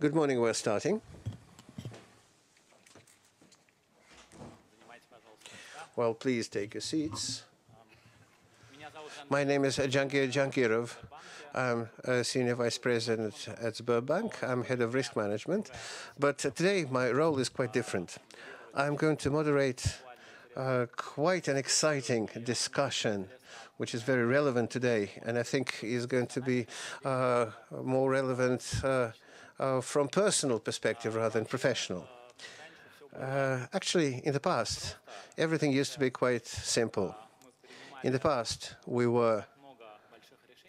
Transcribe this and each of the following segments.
Good morning, we're starting. Well, please take your seats. My name is Dzhangir Dzhangirov. I'm a Senior Vice President at Sberbank. I'm Head of Risk Management. But today my role is quite different. I'm going to moderate uh, quite an exciting discussion which is very relevant today, and I think is going to be uh, more relevant uh, from personal perspective rather than professional. Uh, actually, in the past, everything used to be quite simple. In the past, we were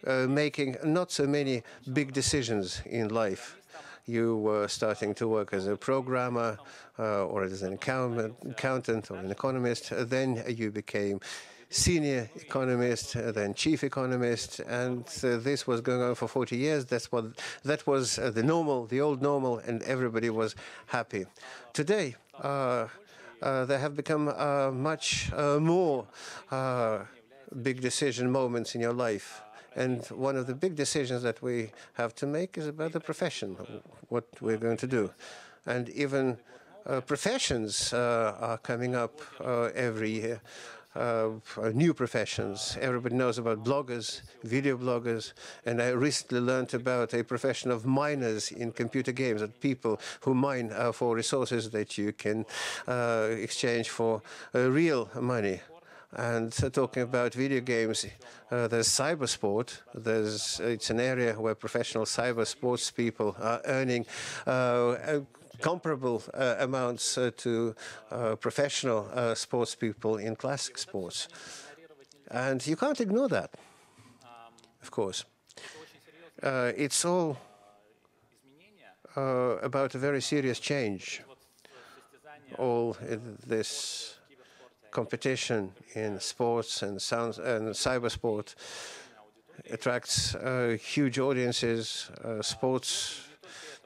uh, making not so many big decisions in life. You were starting to work as a programmer uh, or as an accountant or an economist. Then you became senior economist, uh, then chief economist, and uh, this was going on for 40 years. That's what that was uh, the normal, the old normal, and everybody was happy. Today, there have become much more big decision moments in your life. And one of the big decisions that we have to make is about the profession, what we're going to do. And even uh, professions uh, are coming up uh, every year uh, new professions. Everybody knows about bloggers, video bloggers, and I recently learned about a profession of miners in computer games, that people who mine uh, for resources that you can uh, exchange for uh, real money. And talking about video games, uh, there's cybersport. There's it's an area where professional cyber sports people are earning uh, comparable uh, amounts uh, to uh, professional sports people in classic sports. And you can't ignore that, of course. it's all about a very serious change. All this competition in sports and, sound, and cyber sport attracts uh, huge audiences. Uh, sports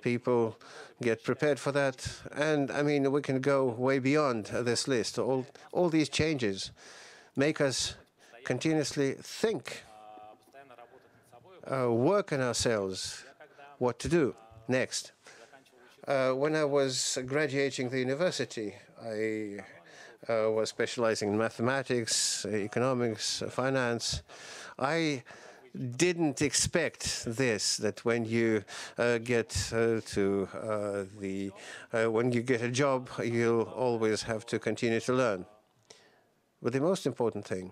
people get prepared for that. And I mean, we can go way beyond this list. All, all these changes make us continuously think, uh, work on ourselves, what to do next. Uh, when I was graduating the university, I uh, was specializing in mathematics, economics, finance. I didn't expect this, that when you uh, get uh, to uh, the, uh, when you get a job, you'll always have to continue to learn. But the most important thing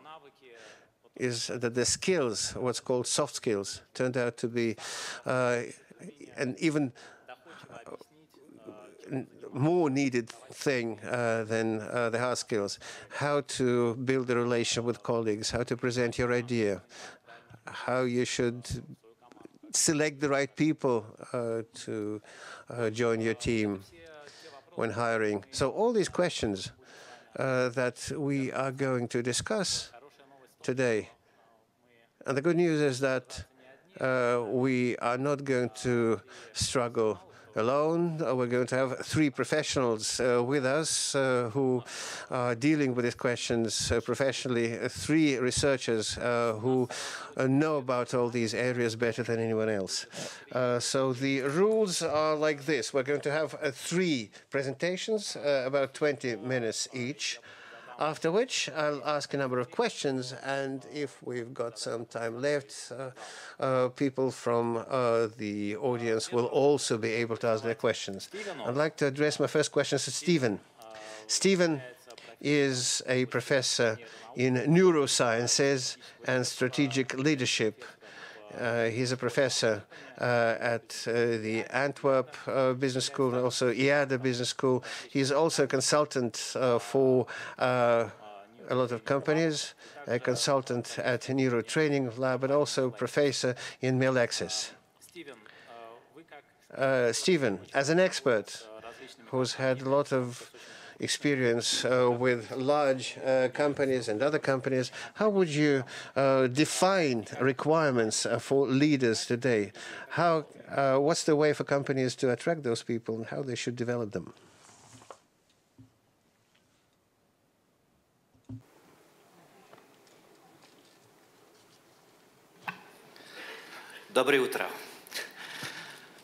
is that the skills, what's called soft skills, turned out to be uh, an even more needed thing uh, than uh, the hard skills. How to build a relation with colleagues, how to present your idea, how you should select the right people uh, to uh, join your team when hiring. So all these questions uh, that we are going to discuss today. And the good news is that uh, we are not going to struggle alone. Uh, we're going to have three professionals uh, with us uh, who are dealing with these questions uh, professionally, uh, three researchers uh, who know about all these areas better than anyone else. so the rules are like this. We're going to have three presentations, about 20 minutes each. After which, I'll ask a number of questions, and if we've got some time left, uh, uh, people from uh, the audience will also be able to ask their questions. I'd like to address my first question to Steven. Steven is a professor in neurosciences and strategic leadership uh, he's a professor uh, at uh, the Antwerp Business School and also EADA Business School. He's also a consultant for a lot of companies, a consultant at Neuro Training Lab, and also professor in Melexis. Uh, Steven, as an expert who's had a lot of experience uh, with large uh, companies and other companies, how would you uh, define requirements for leaders today? How, what's the way for companies to attract those people and how they should develop them?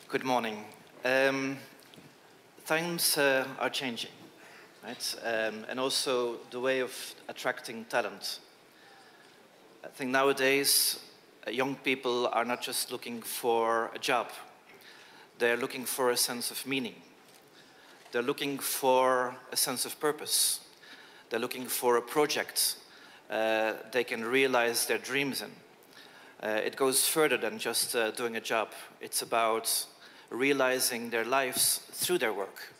Good morning. Um, times uh, are changing right? Um, and also the way of attracting talent. I think nowadays uh, young people are not just looking for a job, they're looking for a sense of meaning. They're looking for a sense of purpose. They're looking for a project uh, they can realize their dreams in. Uh, it goes further than just uh, doing a job. It's about realizing their lives through their work.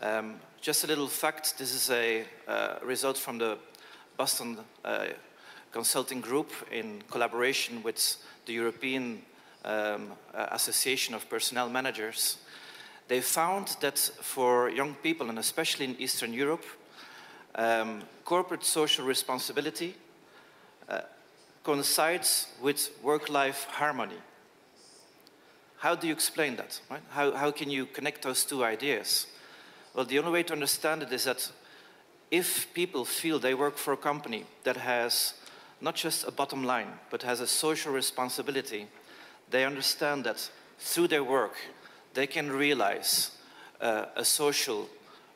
Um, just a little fact, this is a uh, result from the Boston uh, Consulting Group in collaboration with the European um, uh, Association of Personnel Managers. They found that for young people, and especially in Eastern Europe, um, corporate social responsibility uh, coincides with work-life harmony. How do you explain that? Right? How, how can you connect those two ideas? Well, the only way to understand it is that if people feel they work for a company that has not just a bottom line, but has a social responsibility, they understand that through their work, they can realize uh, a social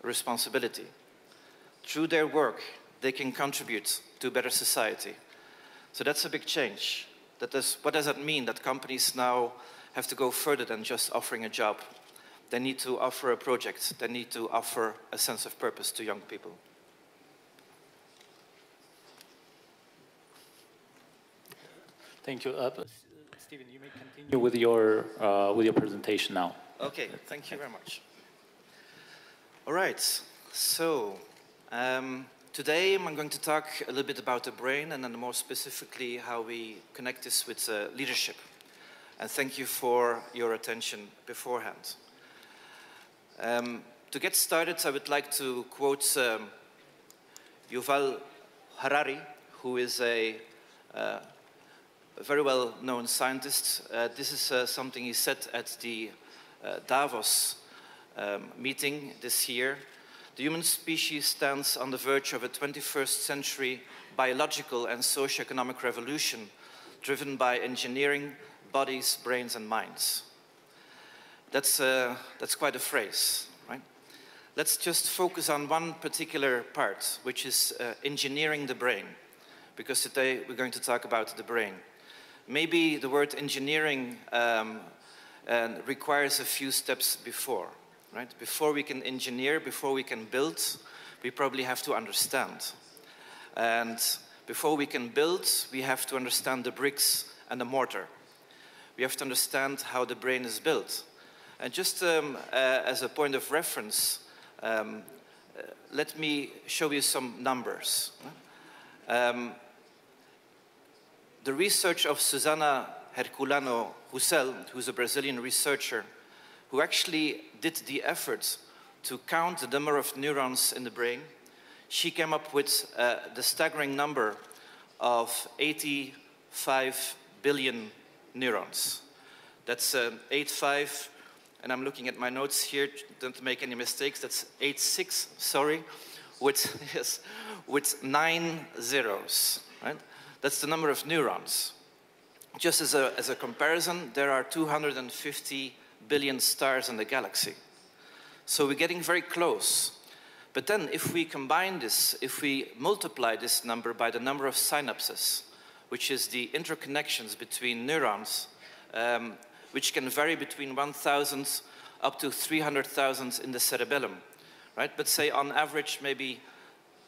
responsibility. Through their work, they can contribute to a better society. So that's a big change. What does that mean? That companies now have to go further than just offering a job. They need to offer a project. They need to offer a sense of purpose to young people. Thank you. Uh, Steven, you may continue with your, uh, with your presentation now. Okay, thank you very much. All right, so um, today I'm going to talk a little bit about the brain and then more specifically how we connect this with uh, leadership. And thank you for your attention beforehand. Um, to get started, I would like to quote um, Yuval Harari, who is a, uh, a very well-known scientist. Uh, this is uh, something he said at the uh, Davos um, meeting this year. The human species stands on the verge of a 21st century biological and socio-economic revolution driven by engineering, bodies, brains, and minds. That's, uh, that's quite a phrase, right? Let's just focus on one particular part, which is uh, engineering the brain, because today we're going to talk about the brain. Maybe the word engineering um, uh, requires a few steps before, right? Before we can engineer, before we can build, we probably have to understand. And before we can build, we have to understand the bricks and the mortar. We have to understand how the brain is built. And just um, uh, as a point of reference, um, uh, let me show you some numbers. Um, the research of Susana Herculano Roussel, who's a Brazilian researcher, who actually did the effort to count the number of neurons in the brain, she came up with uh, the staggering number of 85 billion neurons. That's uh, 85 and I'm looking at my notes here, don't make any mistakes, that's 86, sorry, with, yes, with nine zeros, right? That's the number of neurons. Just as a, as a comparison, there are 250 billion stars in the galaxy. So we're getting very close. But then if we combine this, if we multiply this number by the number of synapses, which is the interconnections between neurons, um, which can vary between 1,000 up to 300,000 in the cerebellum, right? But say on average maybe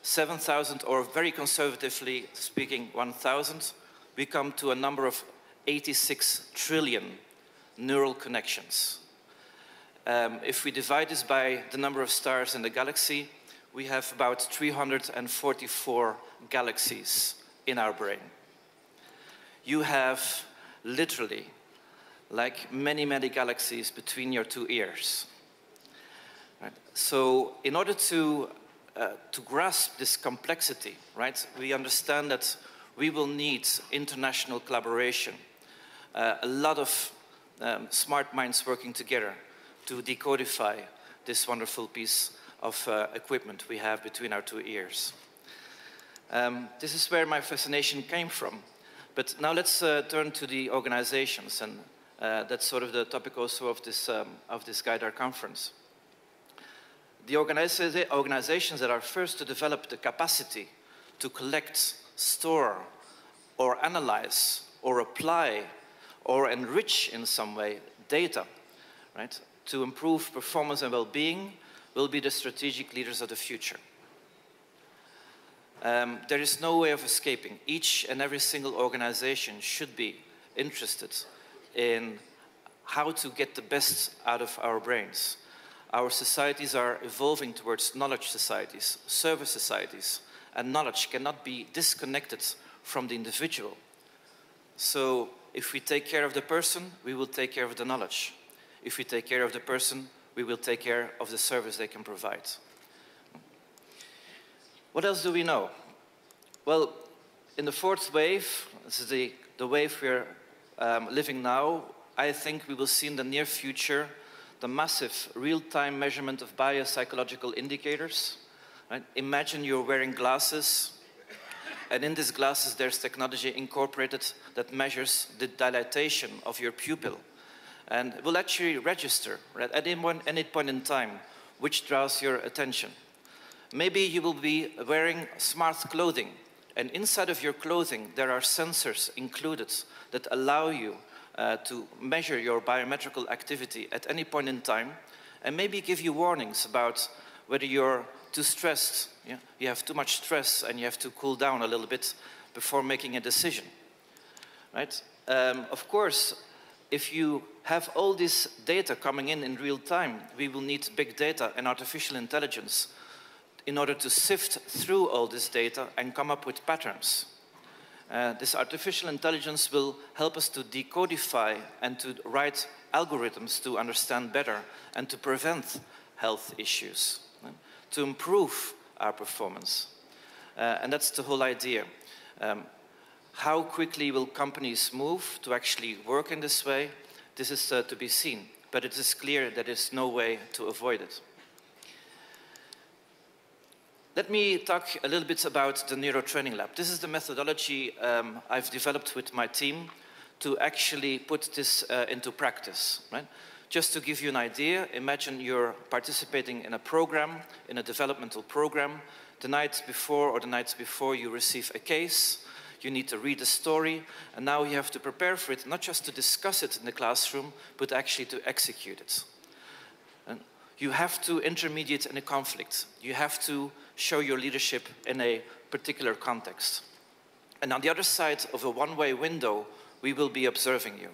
7,000 or very conservatively speaking 1,000, we come to a number of 86 trillion neural connections. Um, if we divide this by the number of stars in the galaxy, we have about 344 galaxies in our brain. You have literally like many, many galaxies between your two ears. Right? So in order to, uh, to grasp this complexity, right, we understand that we will need international collaboration, uh, a lot of um, smart minds working together to decodify this wonderful piece of uh, equipment we have between our two ears. Um, this is where my fascination came from. But now let's uh, turn to the organizations and Uh, that's sort of the topic also of this, um, of this GAIDAR conference. The organiza organizations that are first to develop the capacity to collect, store, or analyze, or apply, or enrich in some way data, right, to improve performance and well-being will be the strategic leaders of the future. Um, there is no way of escaping. Each and every single organization should be interested in how to get the best out of our brains. Our societies are evolving towards knowledge societies, service societies, and knowledge cannot be disconnected from the individual. So if we take care of the person, we will take care of the knowledge. If we take care of the person, we will take care of the service they can provide. What else do we know? Well, in the fourth wave, this is the, the wave we're um, living now, I think we will see in the near future the massive real-time measurement of biopsychological indicators. Right? Imagine you're wearing glasses, and in these glasses there's technology incorporated that measures the dilatation of your pupil. And will actually register right, at any point in time which draws your attention. Maybe you will be wearing smart clothing, and inside of your clothing there are sensors included that allow you uh, to measure your biometrical activity at any point in time and maybe give you warnings about whether you're too stressed, yeah? you have too much stress and you have to cool down a little bit before making a decision. Right? Um, of course, if you have all this data coming in in real time, we will need big data and artificial intelligence in order to sift through all this data and come up with patterns. Uh, this artificial intelligence will help us to decodify and to write algorithms to understand better and to prevent health issues, uh, to improve our performance. Uh, and that's the whole idea. Um, how quickly will companies move to actually work in this way? This is uh, to be seen, but it is clear that there's no way to avoid it. Let me talk a little bit about the Neurotraining Lab. This is the methodology um, I've developed with my team to actually put this uh, into practice. Right? Just to give you an idea, imagine you're participating in a program, in a developmental program. The night before or the nights before you receive a case, you need to read a story, and now you have to prepare for it, not just to discuss it in the classroom, but actually to execute it. And you have to intermediate in a conflict. You have to show your leadership in a particular context. And on the other side of a one-way window, we will be observing you.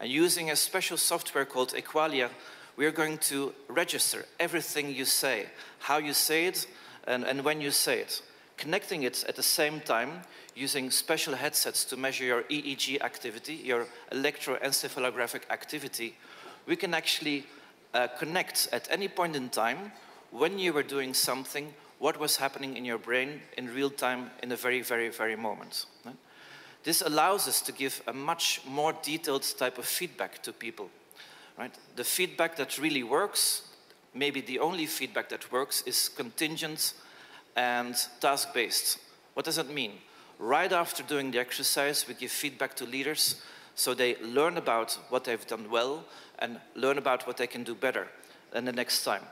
And using a special software called Equalia, we are going to register everything you say, how you say it, and, and when you say it. Connecting it at the same time using special headsets to measure your EEG activity, your electroencephalographic activity, we can actually uh, connect at any point in time when you were doing something what was happening in your brain in real time in the very, very, very moment. This allows us to give a much more detailed type of feedback to people. Right? The feedback that really works, maybe the only feedback that works, is contingent and task-based. What does that mean? Right after doing the exercise, we give feedback to leaders so they learn about what they've done well and learn about what they can do better than the next time.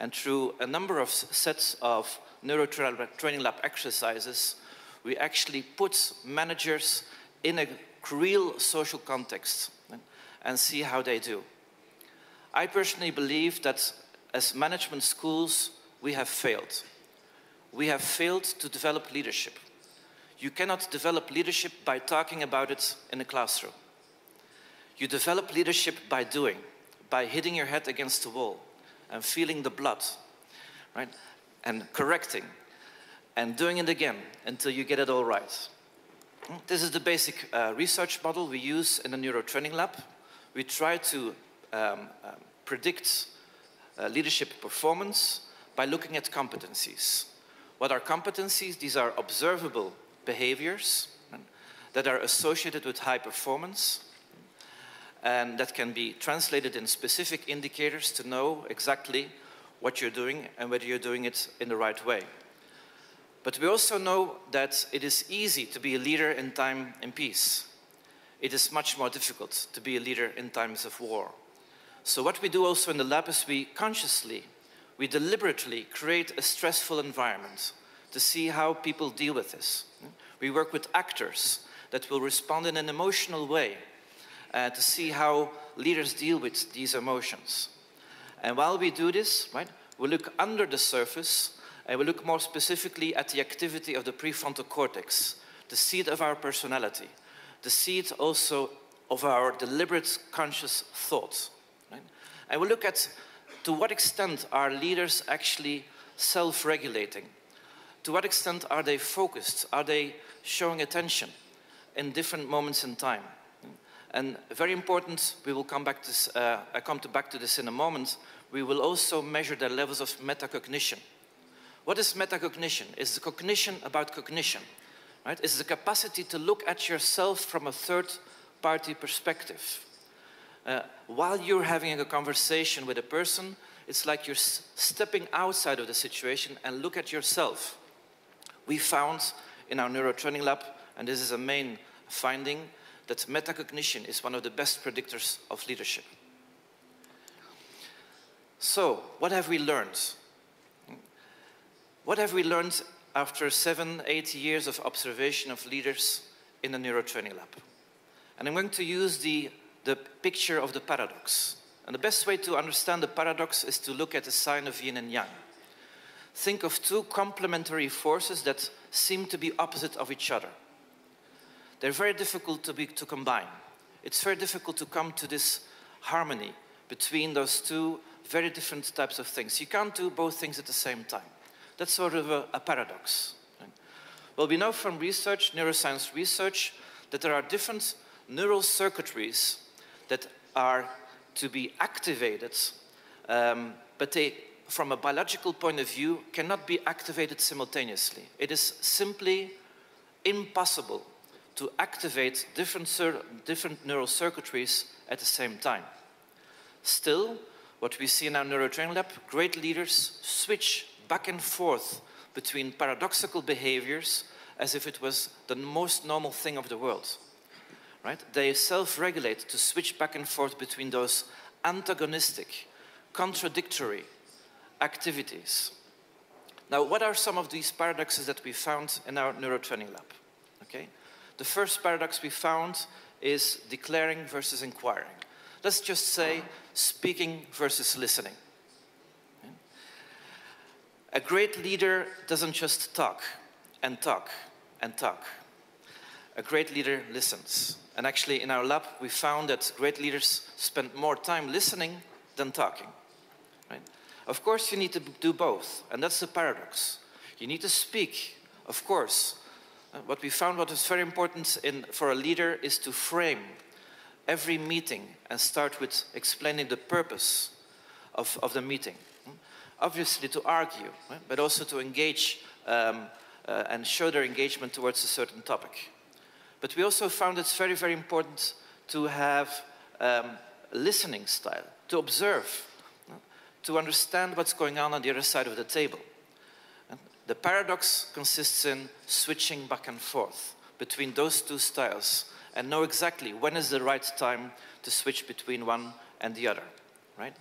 And through a number of sets of neurotraining lab exercises, we actually put managers in a real social context and see how they do. I personally believe that as management schools, we have failed. We have failed to develop leadership. You cannot develop leadership by talking about it in a classroom. You develop leadership by doing, by hitting your head against the wall, and feeling the blood, right? And correcting and doing it again until you get it all right. This is the basic uh, research model we use in the neurotraining lab. We try to um, uh, predict uh, leadership performance by looking at competencies. What are competencies? These are observable behaviors that are associated with high performance and that can be translated in specific indicators to know exactly what you're doing and whether you're doing it in the right way. But we also know that it is easy to be a leader in time and peace. it is much more difficult to be a leader in times of war. So what we do also in the lab is we consciously, we deliberately create a stressful environment to see how people deal with this. We work with actors that will respond in an emotional way uh, to see how leaders deal with these emotions. And while we do this, right, we look under the surface and we look more specifically at the activity of the prefrontal cortex, the seat of our personality, the seat also of our deliberate conscious thoughts. Right? And we look at to what extent are leaders actually self-regulating? To what extent are they focused? Are they showing attention in different moments in time? And very important, we will come back to uh, I come to back to this in a moment, we will also measure their levels of metacognition. What is metacognition? It's the cognition about cognition. Right? It's the capacity to look at yourself from a third party perspective. Uh, while you're having a conversation with a person, it's like you're stepping outside of the situation and look at yourself. We found in our neurotraining lab, and this is a main finding, that metacognition is one of the best predictors of leadership. So, what have we learned? What have we learned after seven, eight years of observation of leaders in the neurotraining lab? And I'm going to use the, the picture of the paradox. And the best way to understand the paradox is to look at the sign of yin and yang. Think of two complementary forces that seem to be opposite of each other. They're very difficult to, be, to combine. It's very difficult to come to this harmony between those two very different types of things. You can't do both things at the same time. That's sort of a, a paradox. Well, we know from research, neuroscience research, that there are different neural circuitries that are to be activated, um, but they, from a biological point of view, cannot be activated simultaneously. It is simply impossible to activate different, different neural circuitries at the same time. Still, what we see in our neurotraining lab, great leaders switch back and forth between paradoxical behaviors as if it was the most normal thing of the world. Right? They self-regulate to switch back and forth between those antagonistic, contradictory activities. Now, what are some of these paradoxes that we found in our neurotraining lab? Okay? The first paradox we found is declaring versus inquiring. Let's just say speaking versus listening. A great leader doesn't just talk and talk and talk. A great leader listens. And actually, in our lab, we found that great leaders spend more time listening than talking. Right? Of course, you need to do both, and that's the paradox. You need to speak, of course. Uh, what we found what is very important in, for a leader is to frame every meeting and start with explaining the purpose of, of the meeting. Hmm? Obviously to argue, but also to engage um, uh, and show their engagement towards a certain topic. But we also found it's very, very important to have um, listening style, to observe, to understand what's going on on the other side of the table. The paradox consists in switching back and forth between those two styles and know exactly when is the right time to switch between one and the other, right?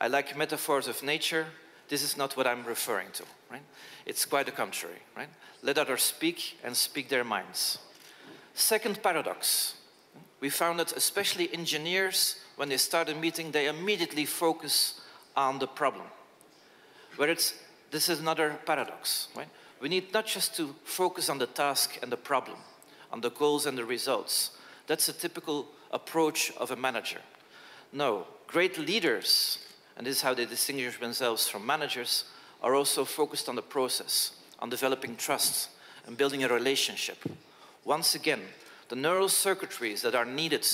I like metaphors of nature. This is not what I'm referring to, right? It's quite the contrary, right? Let others speak and speak their minds. Second paradox. We found that especially engineers, when they start a meeting, they immediately focus on the problem. Where it's, this is another paradox, right? We need not just to focus on the task and the problem, on the goals and the results. That's a typical approach of a manager. No, great leaders, and this is how they distinguish themselves from managers, are also focused on the process, on developing trust and building a relationship. Once again, the neural circuitries that are needed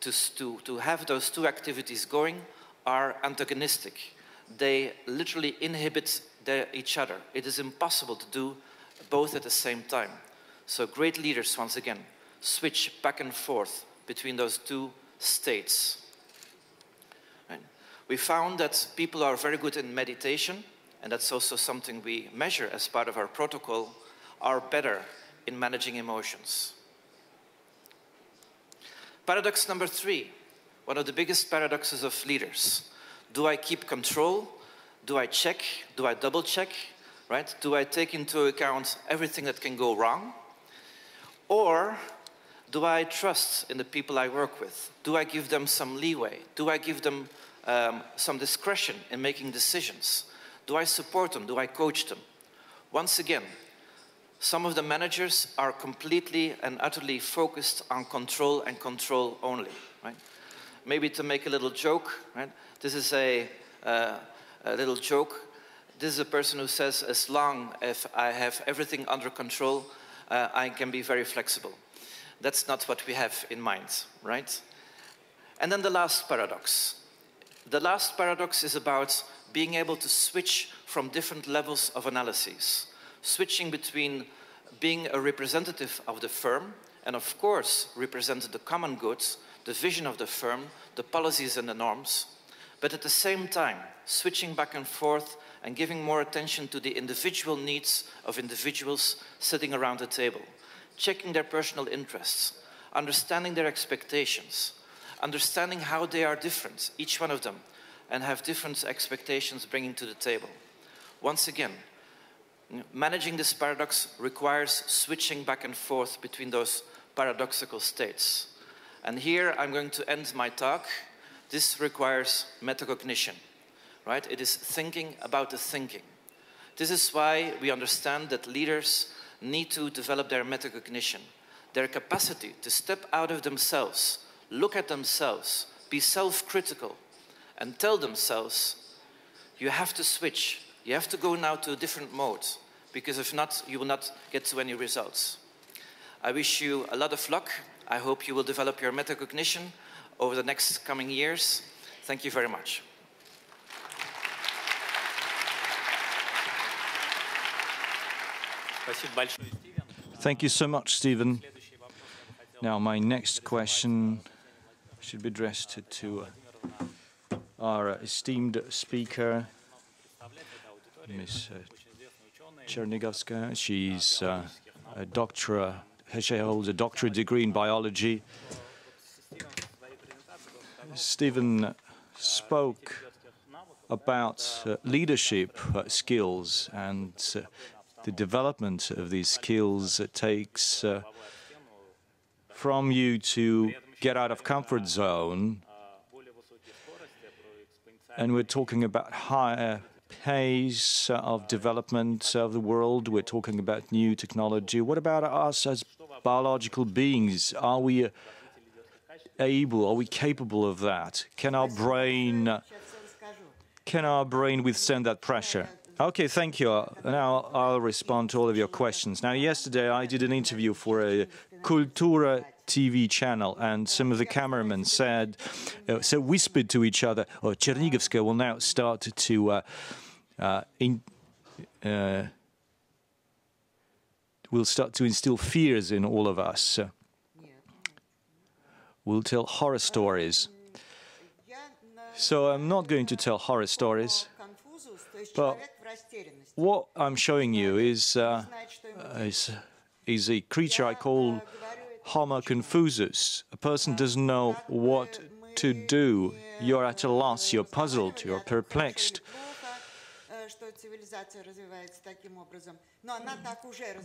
to, to, to have those two activities going are antagonistic. They literally inhibit each other. It is impossible to do both at the same time. So great leaders, once again, switch back and forth between those two states. Right? We found that people are very good in meditation, and that's also something we measure as part of our protocol, are better in managing emotions. Paradox number three, one of the biggest paradoxes of leaders. Do I keep control? Do I check? Do I double check? Right? Do I take into account everything that can go wrong? Or do I trust in the people I work with? Do I give them some leeway? Do I give them um, some discretion in making decisions? Do I support them? Do I coach them? Once again, some of the managers are completely and utterly focused on control and control only. Right? Maybe to make a little joke, right? This is a, uh, a little joke. This is a person who says, as long as I have everything under control, uh, I can be very flexible. That's not what we have in mind, right? And then the last paradox. The last paradox is about being able to switch from different levels of analyses, switching between being a representative of the firm and of course represent the common goods, the vision of the firm, the policies and the norms, but at the same time switching back and forth and giving more attention to the individual needs of individuals sitting around the table, checking their personal interests, understanding their expectations, understanding how they are different, each one of them, and have different expectations bringing to the table. Once again, managing this paradox requires switching back and forth between those paradoxical states. And here I'm going to end my talk. This requires metacognition, right? It is thinking about the thinking. This is why we understand that leaders need to develop their metacognition, their capacity to step out of themselves, look at themselves, be self-critical, and tell themselves, you have to switch. You have to go now to a different mode, because if not, you will not get to any results. I wish you a lot of luck. I hope you will develop your metacognition over the next coming years. Thank you very much. Thank you so much, Steven. Now, my next question should be addressed to our esteemed speaker, Ms. Chernigovskaya. She's uh, a doctor, she holds a doctorate degree in biology. Steven spoke about uh, leadership uh, skills and uh, the development of these skills it takes uh, from you to get out of comfort zone. And we're talking about higher pace of development of the world. We're talking about new technology. What about us as biological beings? Are we able, are we capable of that? Can our brain, can our brain withstand that pressure? Okay, thank you. Now I'll respond to all of your questions. Now, yesterday I did an interview for a Kultura TV channel, and some of the cameramen said, uh, so whispered to each other, oh, Chernigovskaya will now start to uh, uh, in, uh, will start to instill fears in all of us. We'll tell horror stories. So I'm not going to tell horror stories, but what I'm showing you is, uh, is, is a creature I call Homo confusus. A person doesn't know what to do. You're at a loss, you're puzzled, you're perplexed.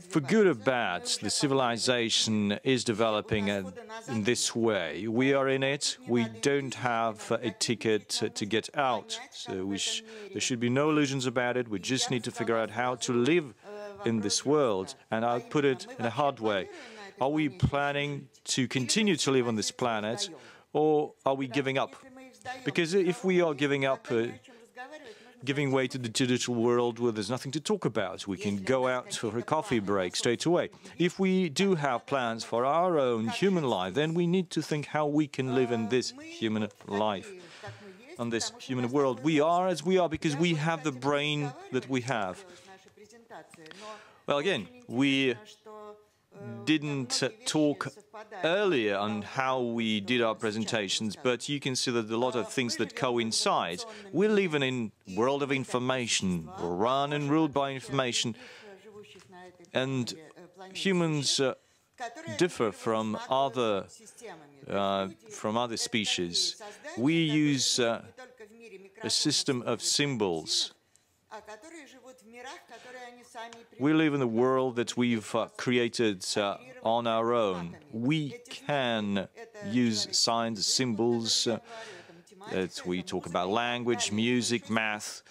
For good or bad, the civilization is developing in this way. We are in it, we don't have a ticket to get out. So sh there should be no illusions about it, we just need to figure out how to live in this world. And I'll put it in a hard way. Are we planning to continue to live on this planet, or are we giving up? Because if we are giving up, uh, giving way to the digital world where there's nothing to talk about. We can go out for a coffee break straight away. If we do have plans for our own human life, then we need to think how we can live in this human life, on this human world. We are as we are because we have the brain that we have. Well, again, we didn't talk earlier on how we did our presentations, but you can see that a lot of things that coincide. We live in a world of information, run and ruled by information, and humans uh, differ from other uh, from other species. We use uh, a system of symbols. We live in a world that we've uh, created uh, on our own. We can use signs, symbols, uh, that we talk about language, music, math.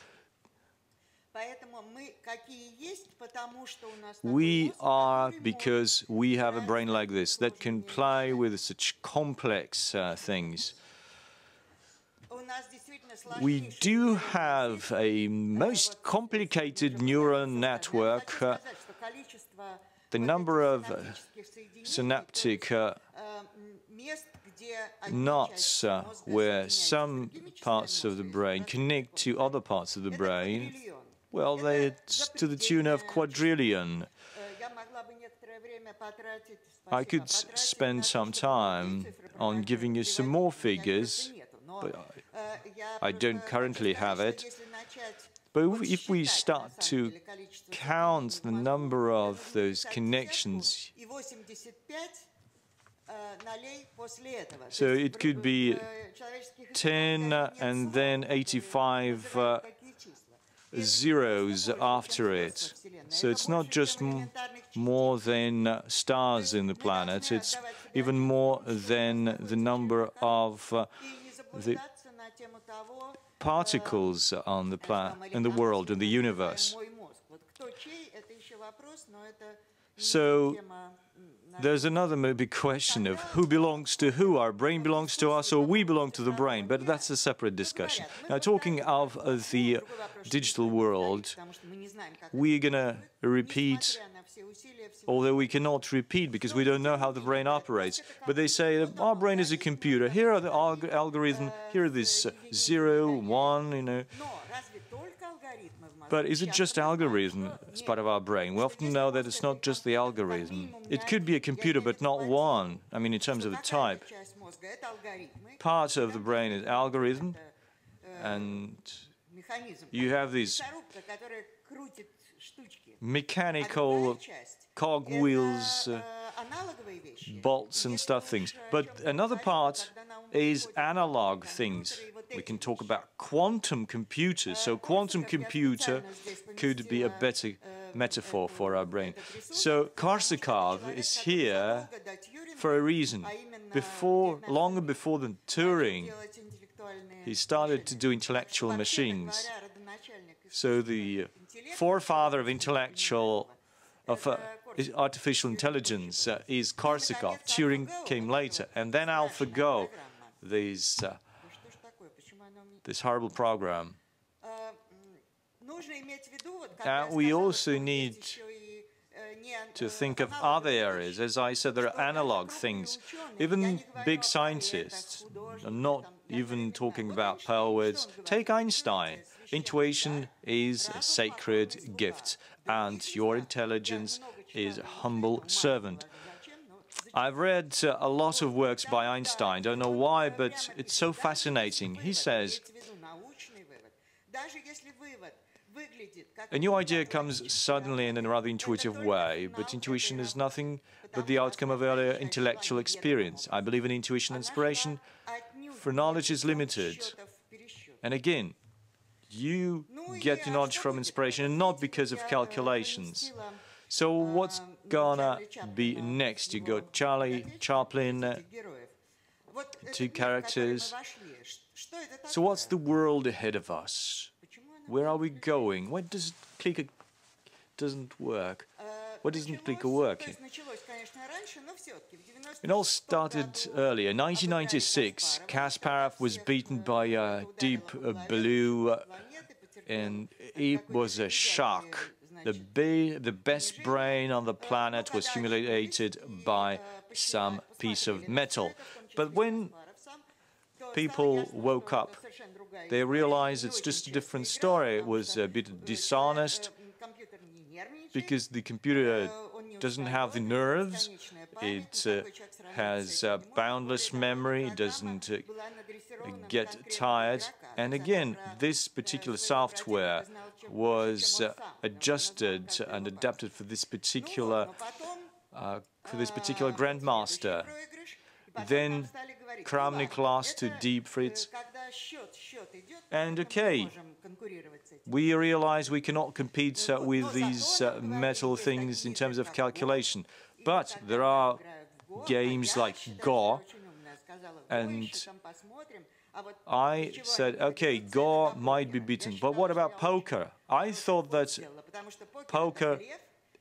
We are because we have a brain like this that can play with such complex uh, things. We do have a most complicated neural network. Uh, the number of uh, synaptic uh, knots uh, where some parts of the brain connect to other parts of the brain, well, they're to the tune of quadrillion. I could spend some time on giving you some more figures, but I don't currently have it. But if we start to count the number of those connections, so it could be 10 and then 85 uh, zeros after it. So it's not just more than stars in the planet, it's even more than the number of uh, the particles on the planet, in the world, in the universe. So there's another maybe question of who belongs to who. Our brain belongs to us or we belong to the brain, but that's a separate discussion. Now, talking of uh, the digital world, we're going to repeat, although we cannot repeat because we don't know how the brain operates. But they say our brain is a computer. Here are the alg algorithm, here are this uh, zero, one, you know. But is it just algorithm as part of our brain? We often know that it's not just the algorithm. It could be a computer, but not one. I mean, in terms of the type. Part of the brain is algorithm, and you have these mechanical cogwheels, uh, bolts and stuff things. But another part is analog things. We can talk about quantum computers. So quantum computer could be a better metaphor for our brain. So Korsakov is here for a reason. Before, longer before the Turing, he started to do intellectual machines. So the forefather of intellectual, of uh, artificial intelligence uh, is Korsakov. Turing came later, and then AlphaGo, this uh, this horrible program. We also need to think of other areas. As I said, there are analog things. Even big scientists, I'm not even talking about poets. Take Einstein. Intuition is a sacred gift, and your intelligence is a humble servant. I've read uh, a lot of works by Einstein, I don't know why, but it's so fascinating. He says, a new idea comes suddenly in a rather intuitive way, but intuition is nothing but the outcome of earlier intellectual experience. I believe in intuition and inspiration, for knowledge is limited. And again, you get your knowledge from inspiration and not because of calculations. So what's gonna be next? You got Charlie, Chaplin, uh, two characters. So what's the world ahead of us? Where are we going? Why does clicker doesn't work? Why doesn't clicker work? It all started earlier. 1996, Kasparov was beaten by uh, Deep Blue, and it was a shock. The, be the best brain on the planet was humiliated by some piece of metal. But when people woke up, they realized it's just a different story. It was a bit dishonest because the computer doesn't have the nerves, it uh, has uh, boundless memory, it doesn't uh, get tired. And again, this particular software was uh, adjusted and adapted for this particular uh, for this particular grandmaster. Then Kramnik lost to Deep Fritz. And okay, we realize we cannot compete uh, with these uh, metal things in terms of calculation. But there are games like Go, and I said, okay, Go might be beaten, but what about poker? I thought that poker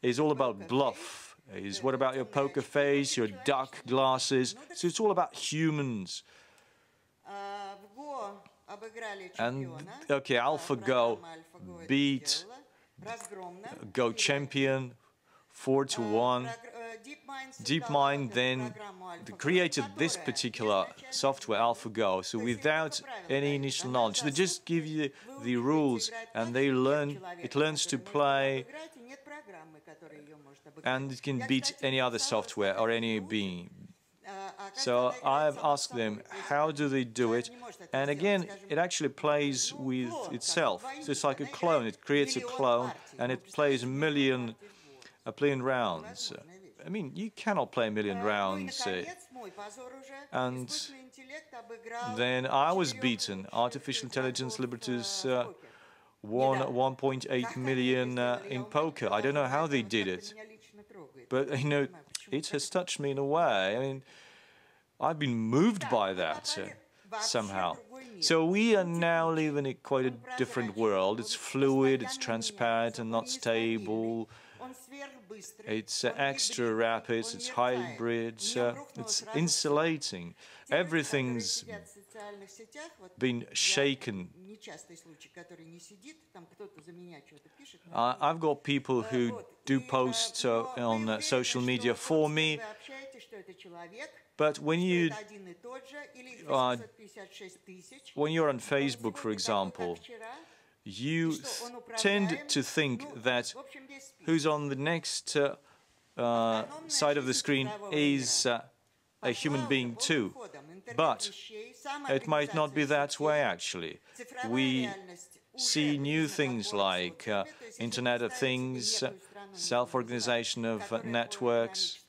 is all about bluff. Is what about your poker face, your duck glasses? So it's all about humans. And okay, AlphaGo beat Go champion four to one. DeepMind then created this particular software, AlphaGo. So without any initial knowledge, they just give you the rules and they learn. It learns to play, and it can beat any other software or any being. So I've asked them, how do they do it? And again, it actually plays with itself. So it's like a clone. It creates a clone, and it plays a million, a million rounds. I mean, you cannot play a million rounds. Uh, and then I was beaten. Artificial intelligence Libratus uh, won 1.8 million uh, in poker. I don't know how they did it. But, you know, it has touched me in a way. I mean, I've been moved by that uh, somehow. So we are now living in quite a different world. It's fluid, it's transparent and not stable. It's uh, extra rapid, it's hybrid, uh, it's insulating. Everything's been shaken. I've got people who do posts uh, on uh, social media for me, but when you uh, when you're on Facebook, for example, you tend to think that who's on the next uh, uh, side of the screen is uh, a human being too. But it might not be that way, actually. We see new things like uh, Internet of Things, uh, self-organization of uh, networks,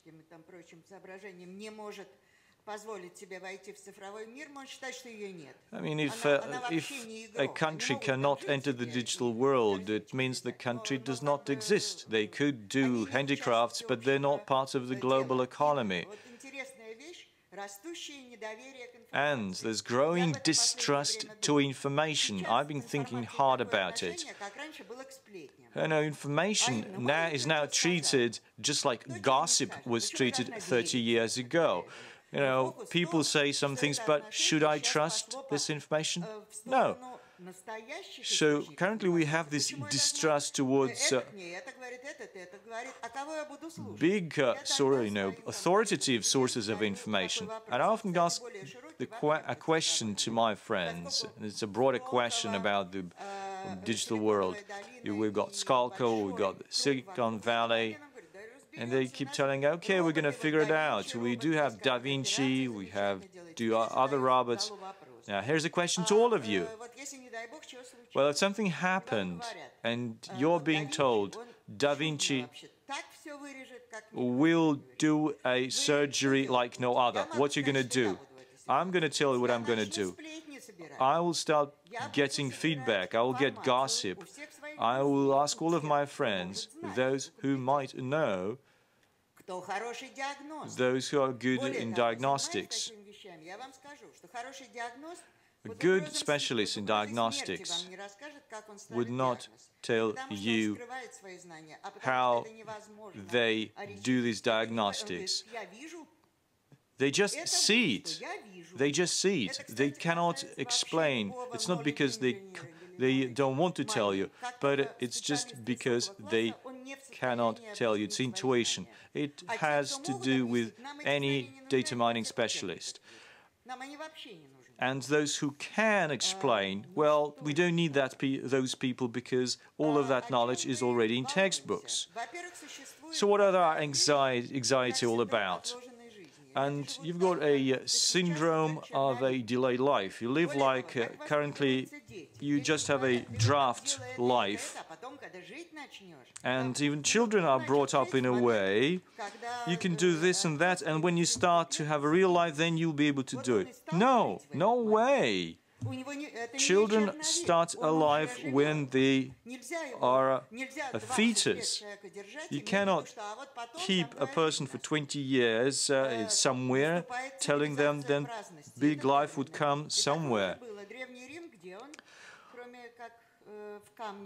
I mean, if, uh, if a country cannot enter the digital world, it means the country does not exist. They could do handicrafts, but they're not part of the global economy. And there's growing distrust to information. I've been thinking hard about it. You know, information now is now treated just like gossip was treated 30 years ago. You know, people say some things, but should I trust this information? No. So currently we have this distrust towards uh, big, uh, sort you know, authoritative sources of information. And I often ask que a question to my friends. And it's a broader question about the digital world. We've got Skolkovo, we've got Silicon Valley, and they keep telling, okay, we're going to figure it out. We do have Da Vinci, we have do other robots. Now, here's a question to all of you. Well, if something happened and you're being told Da Vinci will do a surgery like no other, what are you going to do? I'm going to tell you what I'm going to do. I will start getting feedback. I will get gossip. I will ask all of my friends, those who might know, those who are good in diagnostics. A good specialist in diagnostics would not tell you how they do these diagnostics. They just see it. They just see it. They cannot explain. It's not because they they don't want to tell you, but it's just because they cannot tell you. It's intuition. It has to do with any data mining specialist. And those who can explain, well, we don't need that pe those people because all of that knowledge is already in textbooks. So what are our anxiety, anxiety all about? and you've got a uh, syndrome of a delayed life. You live like uh, currently you just have a draft life, And even children are brought up in a way you can do this and that, and when you start to have a real life, then you'll be able to do it. No, no way. Children start alive when they are a fetus. You cannot keep a person for 20 years uh, somewhere, telling them then big life would come somewhere.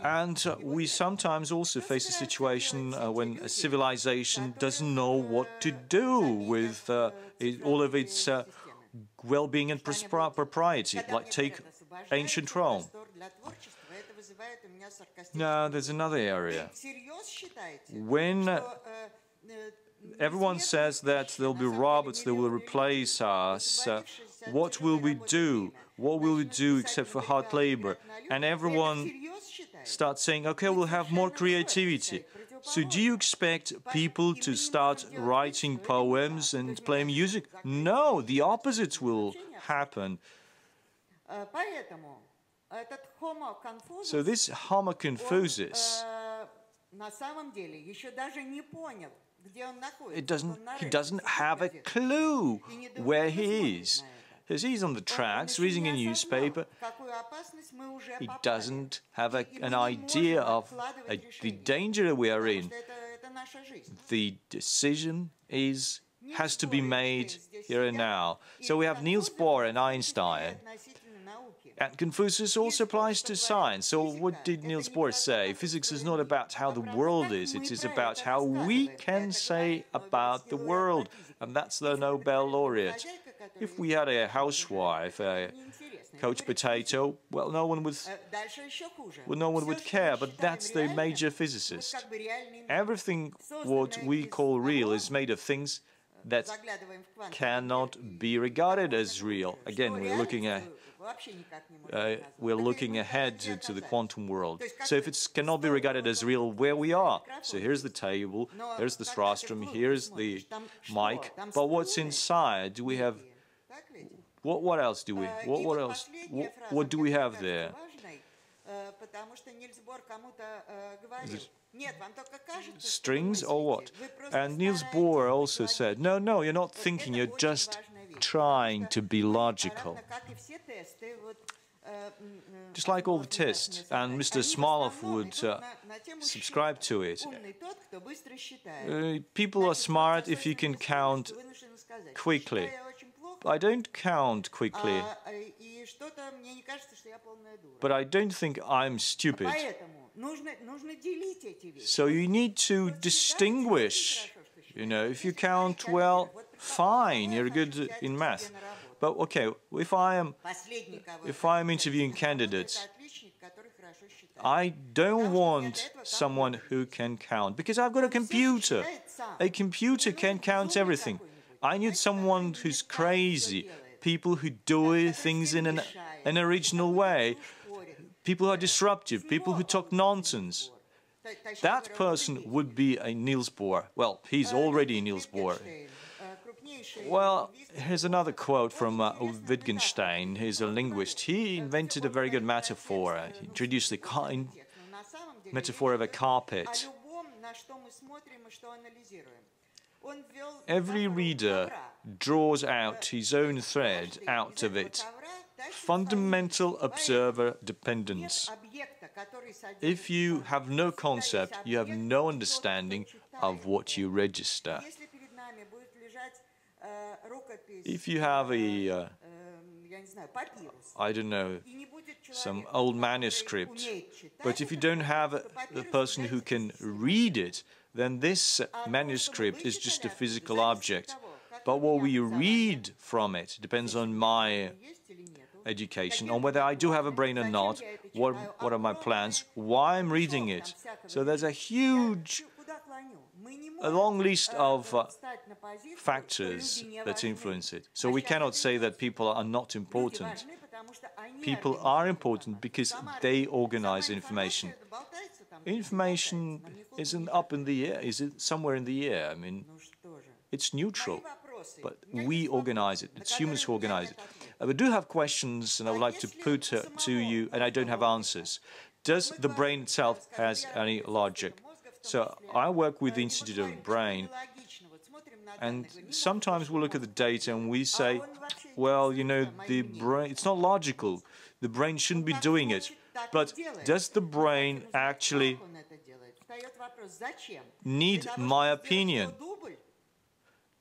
And uh, we sometimes also face a situation uh, when a civilization doesn't know what to do with uh, it, all of its uh, well-being and propriety, like take ancient Rome. Now, there's another area. When uh, everyone says that there'll be robots that will replace us, uh, what will we do? What will we do except for hard labor? And everyone starts saying, okay, we'll have more creativity. So do you expect people to start writing poems and playing music? No, the opposite will happen. So this Homo confusus, it doesn't, he doesn't have a clue where he is. Because he's on the tracks, reading a newspaper. He doesn't have a, an idea of uh, a, the danger we are in. The decision is has to be made here and now. So we have Niels Bohr and Einstein. And Confucius also applies to science. So what did Niels Bohr say? Physics is not about how the world is, it is about how we can say about the world. And that's the Nobel laureate. If we had a housewife, a coach potato, well, no one would, well, no one would care, but that's the major physicist. Everything what we call real is made of things that cannot be regarded as real. Again, we're looking at uh, we're looking ahead to, to, the quantum world. So if it cannot be regarded as real, where we are. So here's the table, here's the rostrum, here's the mic, but what's inside? Do we have what, what else do we? What, what else? What, what do we have there? Strings or what? And Niels Bohr also said, no, no, you're not thinking, you're just trying to be logical. Just like all the tests, and Mr. Asmolov would uh, subscribe to it. Uh, people are smart if you can count quickly. I don't count quickly. But I don't think I'm stupid. So you need to distinguish. You know, if you count well, fine, you're good in math. But okay, if I am if I am interviewing candidates, I don't want someone who can count because I've got a computer. A computer can count everything. I need someone who's crazy, people who do things in an, an original way, people who are disruptive, people who talk nonsense. That person would be a Niels Bohr. Well, he's already Niels Bohr. Well, here's another quote from uh, Wittgenstein. He's a linguist. He invented a very good metaphor. He introduced the metaphor of a carpet. Every reader draws out his own thread out of it. Fundamental observer dependence. If you have no concept, you have no understanding of what you register. If you have a, uh, I don't know, some old manuscript, but if you don't have a, a person who can read it, then this manuscript is just a physical object. But what we read from it depends on my education, on whether I do have a brain or not, what, what are my plans, why I'm reading it. So there's a huge, a long list of uh, factors that influence it. So we cannot say that people are not important. People are important because they organize information information isn't up in the air, is it somewhere in the air? I mean, it's neutral, but we organize it. It's humans who organize it. I do have questions, and I would like to put uh, to you, and I don't have answers. does the brain itself has any logic? So I work with the Institute of Brain, and sometimes we look at the data and we say, well, you know, the brain, it's not logical. The brain shouldn't be doing it. But does the brain actually need my opinion?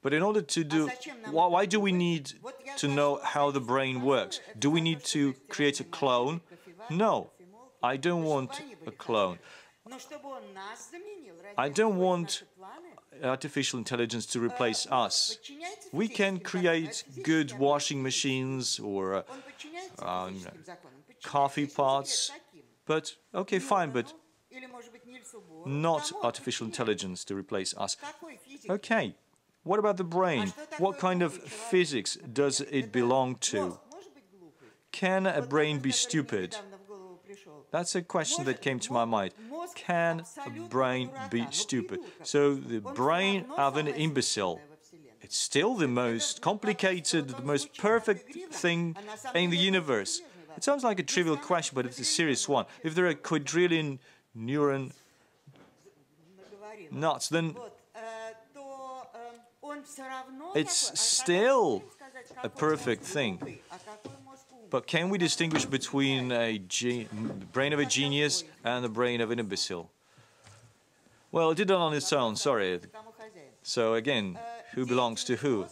But in order to do, why, why, do we need to know how the brain works? Do we need to create a clone? No, I don't want a clone. I don't want artificial intelligence to replace us. We can create good washing machines or uh, um, coffee pots, but okay, fine, but not artificial intelligence to replace us. Okay, what about the brain? What kind of physics does it belong to? Can a brain be stupid? That's a question that came to my mind. Can a brain be stupid? So the brain of an imbecile. It's still the most complicated, the most perfect thing in the universe. It sounds like a trivial question, but it's a serious one. If there are quadrillion neuron knots, then it's still a perfect thing. But can we distinguish between a brain of a genius and the brain of an imbecile? Well, it did it on its own, sorry. So again, who belongs to who?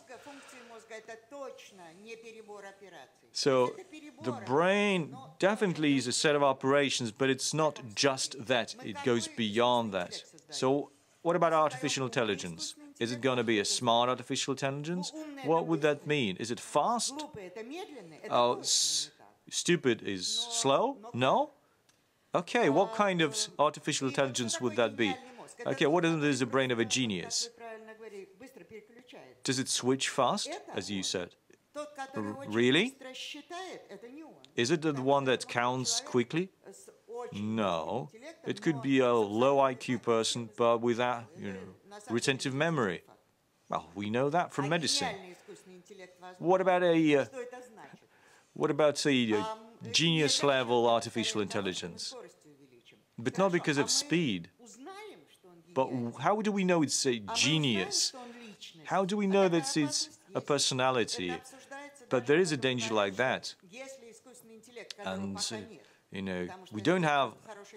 So the brain definitely is a set of operations, but it's not just that, it goes beyond that. So what about artificial intelligence? Is it going to be a smart artificial intelligence? What would that mean? Is it fast? Oh, stupid is slow? No? Okay, what kind of artificial intelligence would that be? Okay, what is the brain of a genius? Does it switch fast, as you said? Really? Is it the one that counts quickly? No. It could be a low IQ person, but without, you know, retentive memory. Well, we know that from medicine. What about a uh, what about a uh, genius level artificial intelligence? But not because of speed. But how do we know it's a genius? How do we know that it's a personality? But there is a danger like that. And uh, you know, we don't have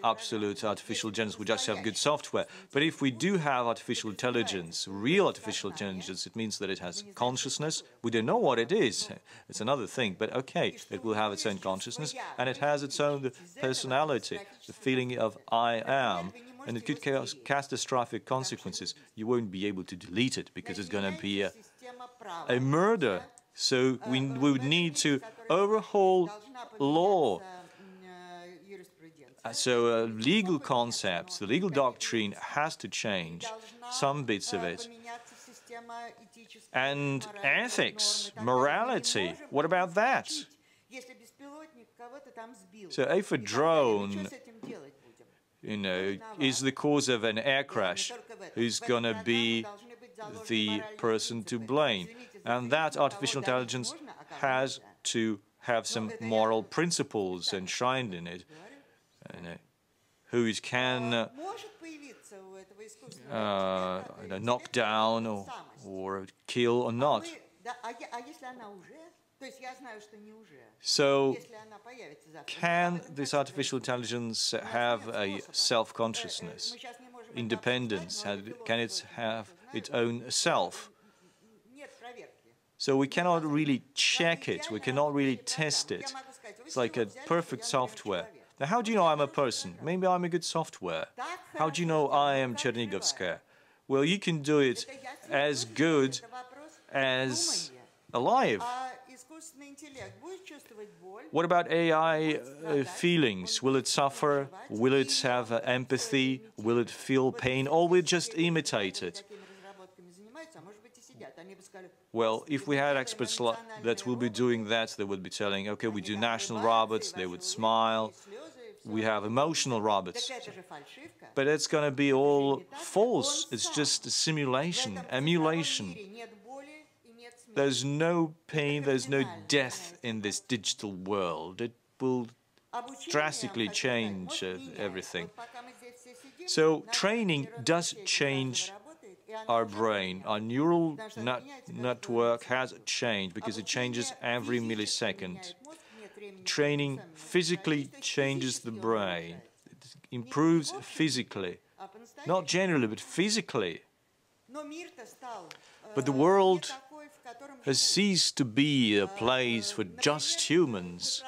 absolute artificial intelligence, we just have good software. But if we do have artificial intelligence, real artificial intelligence, it means that it has consciousness. We don't know what it is. It's another thing. But okay, it will have its own consciousness and it has its own personality, the feeling of I am. And it could cause catastrophic consequences. You won't be able to delete it because it's going to be a, a murder. So we, we would need to overhaul law. uh, so uh, legal concepts, the legal doctrine has to change, some bits of it. And ethics, morality, what about that? So if a drone, you know, is the cause of an air crash, who's going to be the person to blame? And that artificial intelligence has to have some moral principles enshrined in it who can uh, uh, knock down or, or kill or not. So, can this artificial intelligence have a self-consciousness, independence? Can it have its own self? So we cannot really check it, we cannot really test it. It's like a perfect software. Now, how do you know I'm a person? Maybe I'm a good software. How do you know I am Chernigovskaya? Well, you can do it as good as alive. What about AI uh, feelings? Will it suffer? Will it have uh, empathy? Will it feel pain? Or will it just imitate it? Well, if we had experts that will be doing that, they would be telling, okay, we do national robots, they would smile, we have emotional robots. But it's going to be all false. It's just a simulation, emulation. There's no pain, there's no death in this digital world. It will drastically change uh, everything. So training does change our brain. Our neural net network has changed because it changes every millisecond. Training physically changes the brain. It improves physically. Not generally, but physically. But the world has ceased to be a place for just humans.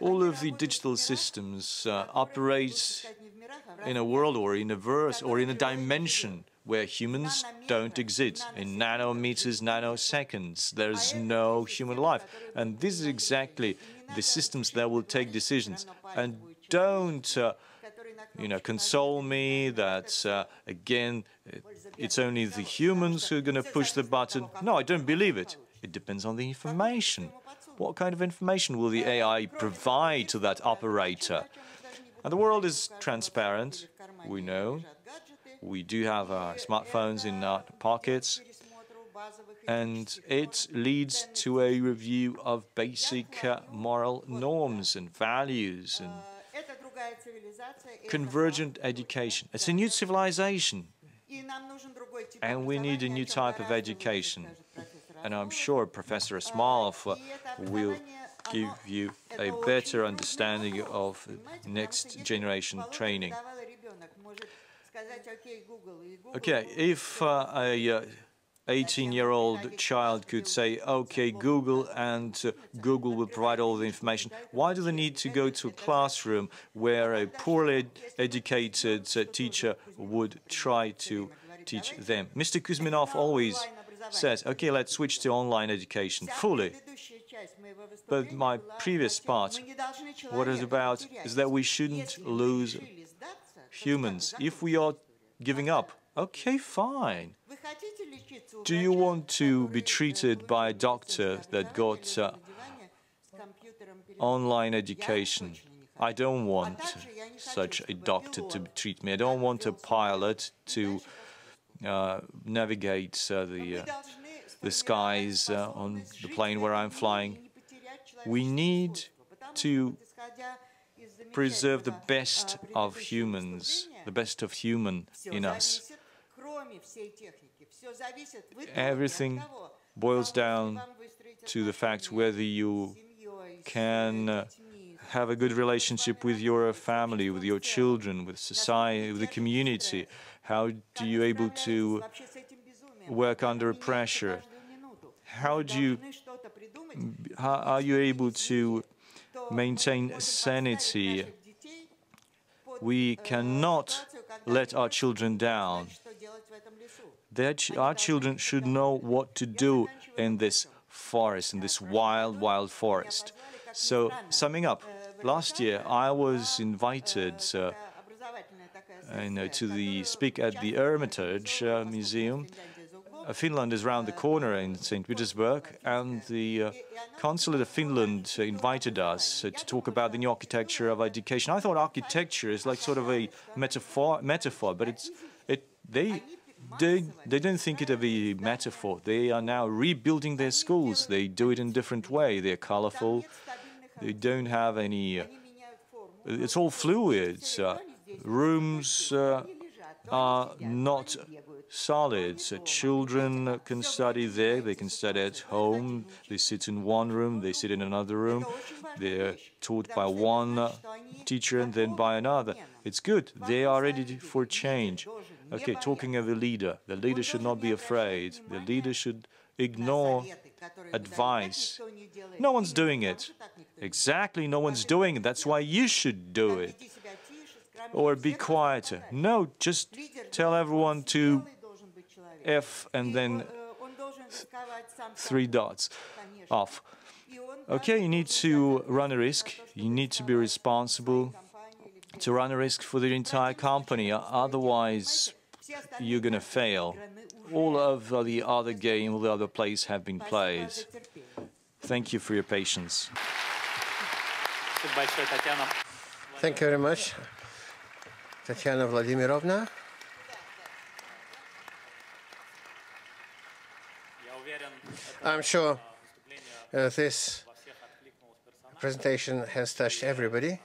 All of the digital systems uh, operate in a world or in a verse or in a dimension where humans don't exist. In nanometers, nanoseconds, there's no human life. And this is exactly the systems that will take decisions. And don't, uh, you know, console me that, uh, again, it's only the humans who are going to push the button. No, I don't believe it. It depends on the information. What kind of information will the AI provide to that operator? And the world is transparent, we know. We do have our smartphones in our pockets, and it leads to a review of basic uh, moral norms and values and convergent education. It's a new civilization, and we need a new type of education. And I'm sure Professor Asmolov uh, will give you a better understanding of next generation training. Okay, if uh, a 18-year-old uh, child could say, OK, Google, and uh, Google will provide all the information, why do they need to go to a classroom where a poorly educated uh, teacher would try to teach them? Mr. Kuzminov always says, OK, let's switch to online education fully. But my previous part, what is about, is that we shouldn't lose humans. If we are giving up, okay, fine. Do you want to be treated by a doctor that got uh, online education? I don't want such a doctor to treat me. I don't want a pilot to uh, navigate uh, the, uh, the skies uh, on the plane where I'm flying. We need to preserve the best of humans, the best of human in us. Everything boils down to the fact whether you can uh, have a good relationship with your family, with your children, with society, with the community. How do you able to work under pressure? How do you how are you able to maintain sanity? We cannot let our children down. Ch our children should know what to do in this forest, in this wild, wild forest. So, summing up, last year I was invited uh, you know, to the speak at the Hermitage uh, Museum Finland is around the corner in St. Petersburg, and the uh, consulate of Finland invited us uh, to talk about the new architecture of education. I thought architecture is like sort of a metaphor, metaphor, but it's it they they they don't think it of a metaphor. They are now rebuilding their schools. They do it in a different way. They're colorful. They don't have any. Uh, it's all fluid. Uh, rooms uh, are not solid. So children can study there, they can study at home, they sit in one room, they sit in another room, they're taught by one teacher and then by another. It's good, they are ready for change. Okay, talking of the leader, the leader should not be afraid, the leader should ignore advice. No one's doing it. Exactly, no one's doing it. That's why you should do it. Or be quieter. No, just tell everyone to F and then three dots off. Okay, you need to run a risk. You need to be responsible to run a risk for the entire company. Otherwise, you're going to fail. All of the other game, all the other plays have been played. Thank you for your patience. Thank you very much, Tatiana Vladimirovna. I'm sure uh, this presentation has touched everybody.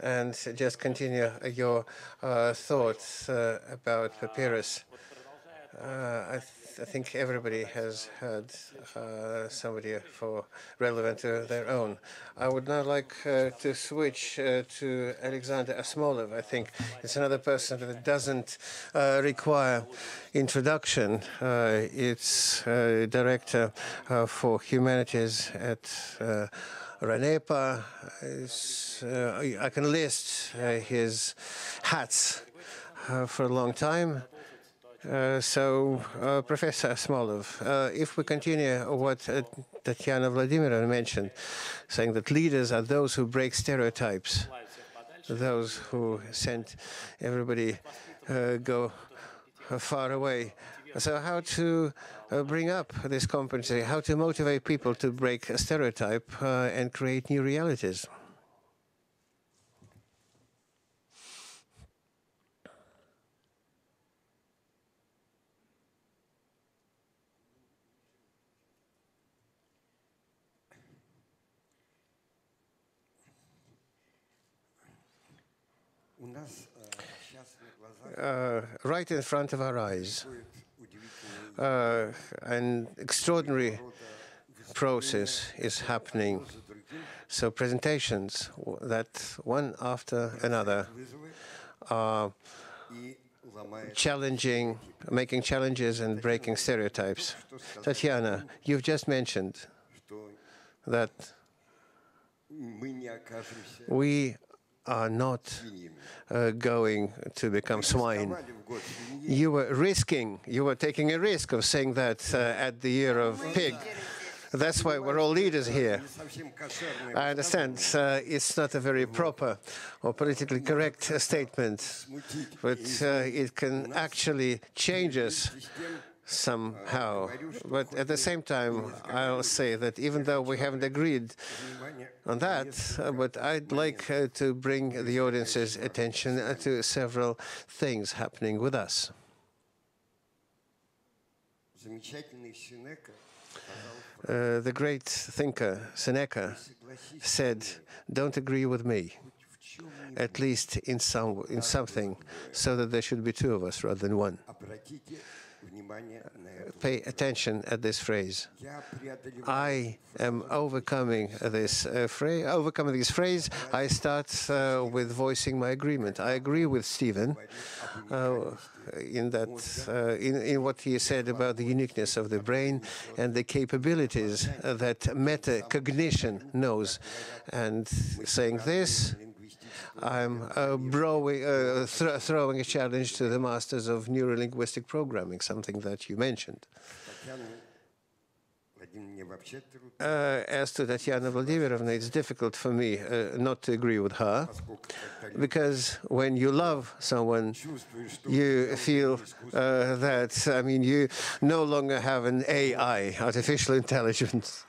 And just continue your uh, thoughts uh, about papyrus. Uh, I, I, think everybody has had uh, somebody for relevant to their own. I would now like uh, to switch uh, to Alexander Asmolov. I think it's another person that doesn't uh, require introduction. Uh, it's director for humanities at RANEPA. I can list his hats for a long time. Uh, so, uh, Professor Asmolov, uh, if we continue what uh, Tatiana Vladimirovna mentioned, saying that leaders are those who break stereotypes, those who send everybody uh, go far away. So, how to bring up this competency, how to motivate people to break a stereotype and create new realities? Uh, right in front of our eyes. Uh, an extraordinary process is happening. So presentations that one after another are challenging, making challenges and breaking stereotypes. Tatiana, you've just mentioned that we are not uh, going to become swine. You were risking, you were taking a risk of saying that uh, at the year of pig. That's why we're all leaders here. I understand uh, it's not a very proper or politically correct statement, but uh, it can actually change us somehow. But at the same time, I'll say that even though we haven't agreed on that, uh, but I'd like uh, to bring the audience's attention uh, to several things happening with us. Uh, the great thinker Seneca said, "Don't agree with me, at least in some in something, so that there should be two of us rather than one." Pay attention at this phrase. I am overcoming this uh, phrase. Overcoming this phrase, I start uh, with voicing my agreement. I agree with Steven uh, in that uh, in, in what he said about the uniqueness of the brain and the capabilities that metacognition knows. And saying this, I'm uh, uh, th throwing a challenge to the masters of neurolinguistic programming, something that you mentioned. Uh, as to Tatiana Vladimirovna, it's difficult for me uh, not to agree with her, because when you love someone, you feel uh, that, I mean, you no longer have an AI, artificial intelligence.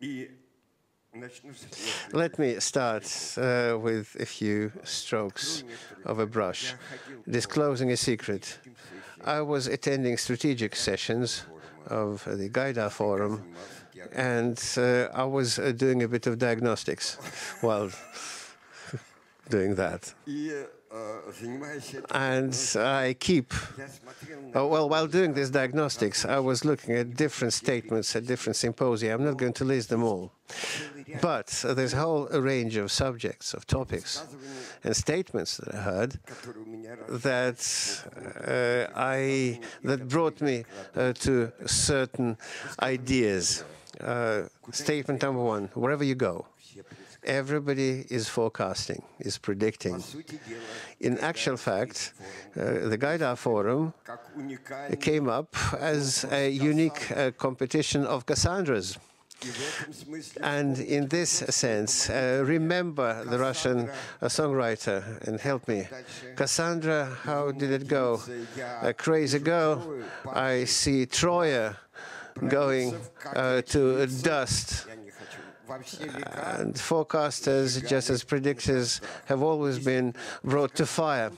Let me start uh, with a few strokes of a brush, disclosing a secret. I was attending strategic sessions of the Gaidar Forum, and uh, I was uh, doing a bit of diagnostics while doing that. And I keep, oh, well, while doing these diagnostics, I was looking at different statements at different symposia. I'm not going to list them all. But uh, there's a whole range of subjects, of topics, and statements that I heard that uh, I that brought me uh, to certain ideas. Uh, statement number one: wherever you go, everybody is forecasting, is predicting. In actual fact, uh, the Gaidar Forum came up as a unique uh, competition of Cassandras. And in this sense, uh, remember the Russian uh, songwriter and help me. Cassandra, how did it go? A crazy girl. I see Troya going uh, to dust. And forecasters, just as predictors, have always been brought to fire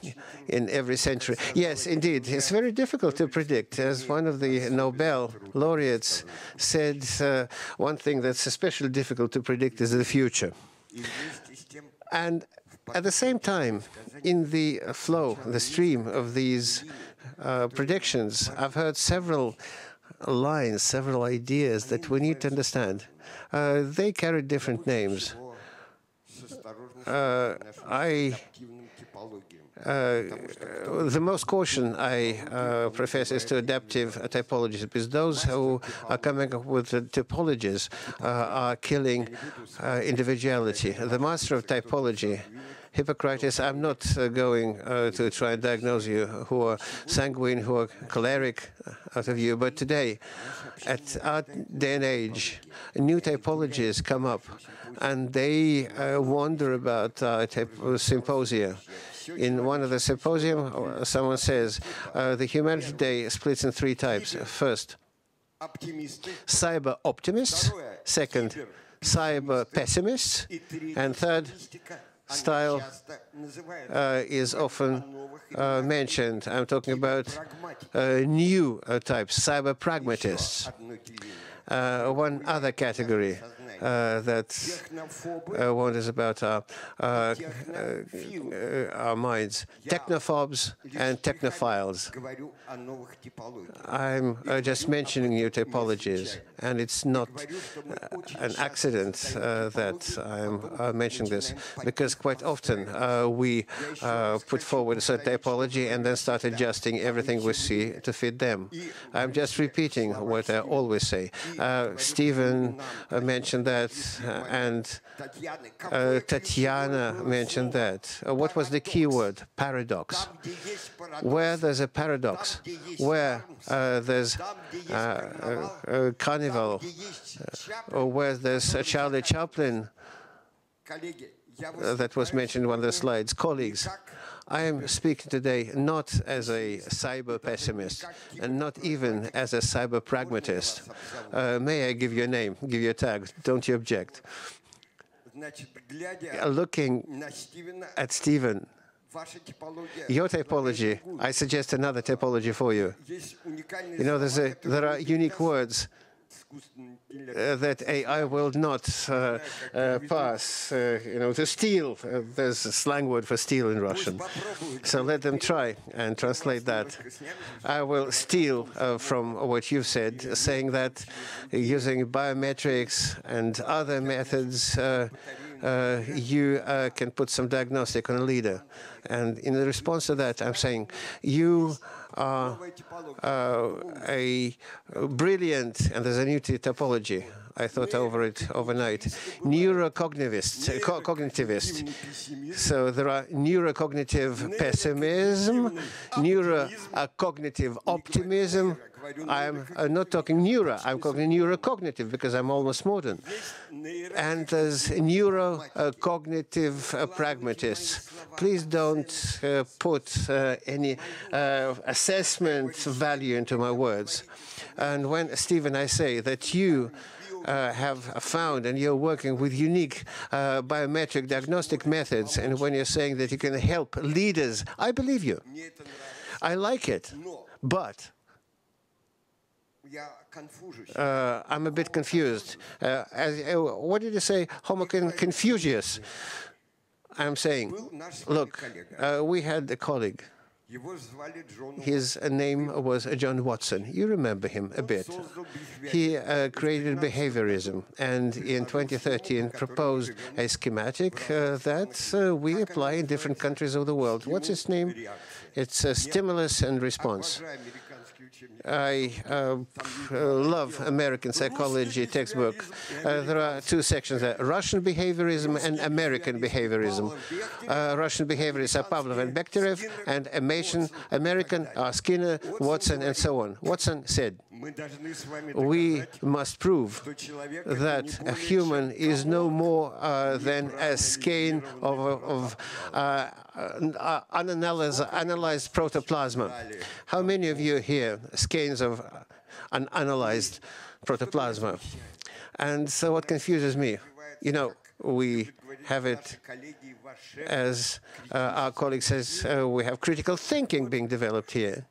in every century. Yes, indeed, it's very difficult to predict. As one of the Nobel laureates said, uh, one thing that's especially difficult to predict is the future. And at the same time, in the flow, the stream of these uh, predictions, I've heard several lines, several ideas that we need to understand. Uh, they carry different names. Uh, I uh, the most caution I uh, profess is to adaptive typologies, because those who are coming up with typologies uh, are killing uh, individuality. The master of typology Hippocrates, I'm not uh, going uh, to try and diagnose you who are sanguine, who are choleric out of you, but today, at our day and age, new typologies come up and they wonder about uh, symposia. In one of the symposium, uh, someone says uh, the humanity day splits in three types. First, cyber optimists. Second, cyber pessimists. And third, style uh, is often uh, mentioned. I'm talking about uh, new uh, types, cyber pragmatists. Uh, one other category uh, that uh, wonders about our, uh, our minds. Technophobes and technophiles. I'm just mentioning new typologies, and it's not an accident that I'm mentioning this, because quite often we put forward a certain typology and then start adjusting everything we see to fit them. I'm just repeating what I always say. Uh, Steven uh, mentioned that, uh, and uh, Tatiana mentioned that. Uh, what was the key word? Paradox. Where there's a paradox, where uh, there's uh, a carnival, or where there's a Charlie Chaplin that was mentioned in one of the slides, colleagues. I am speaking today not as a cyber pessimist and not even as a cyber pragmatist. Uh, may I give you a name, give you a tag? Don't you object? Looking at Steven, your typology, I suggest another typology for you. You know, a, there are unique words uh, that AI will not uh, uh, pass, you know, to steal. there's a slang word for steal in Russian. So let them try and translate that. I will steal from what you've said, saying that using biometrics and other methods, uh, you uh, can put some diagnostic on a leader. And in response to that, I'm saying you are uh, a brilliant, and there's a new topology. I thought over it overnight. Neurocognitivist, co cognitivist. So there are neurocognitive pessimism, neurocognitive optimism, I'm not talking neuro, I'm talking neurocognitive because I'm almost modern. And as neurocognitive uh, pragmatists. Please don't uh, put uh, any uh, assessment value into my words. And when, Steven, I say that you uh, have found and you're working with unique uh, biometric diagnostic methods, and when you're saying that you can help leaders, I believe you. I like it. But uh, I'm a bit confused. Uh, as, uh, what did you say? Homo Confucius. I'm saying, look, uh, we had a colleague. His name was John Watson. You remember him a bit. He uh, created behaviorism and in 2013 proposed a schematic uh, that uh, we apply in different countries of the world. What's its name? It's stimulus and response. I uh, love American psychology textbook. Uh, there are two sections there, Russian behaviorism and American behaviorism. Uh, Russian behaviorists are Pavlov and Bekhterev, and American, American are Skinner, Watson, and so on. Watson said, we must prove that a human is no more uh, than a skein of, of uh, uh, unanalyzed, analyzed protoplasma. How many of you here skeins of unanalyzed protoplasma? And so what confuses me, you know, we have it as uh, our colleague says, uh, we have critical thinking being developed here.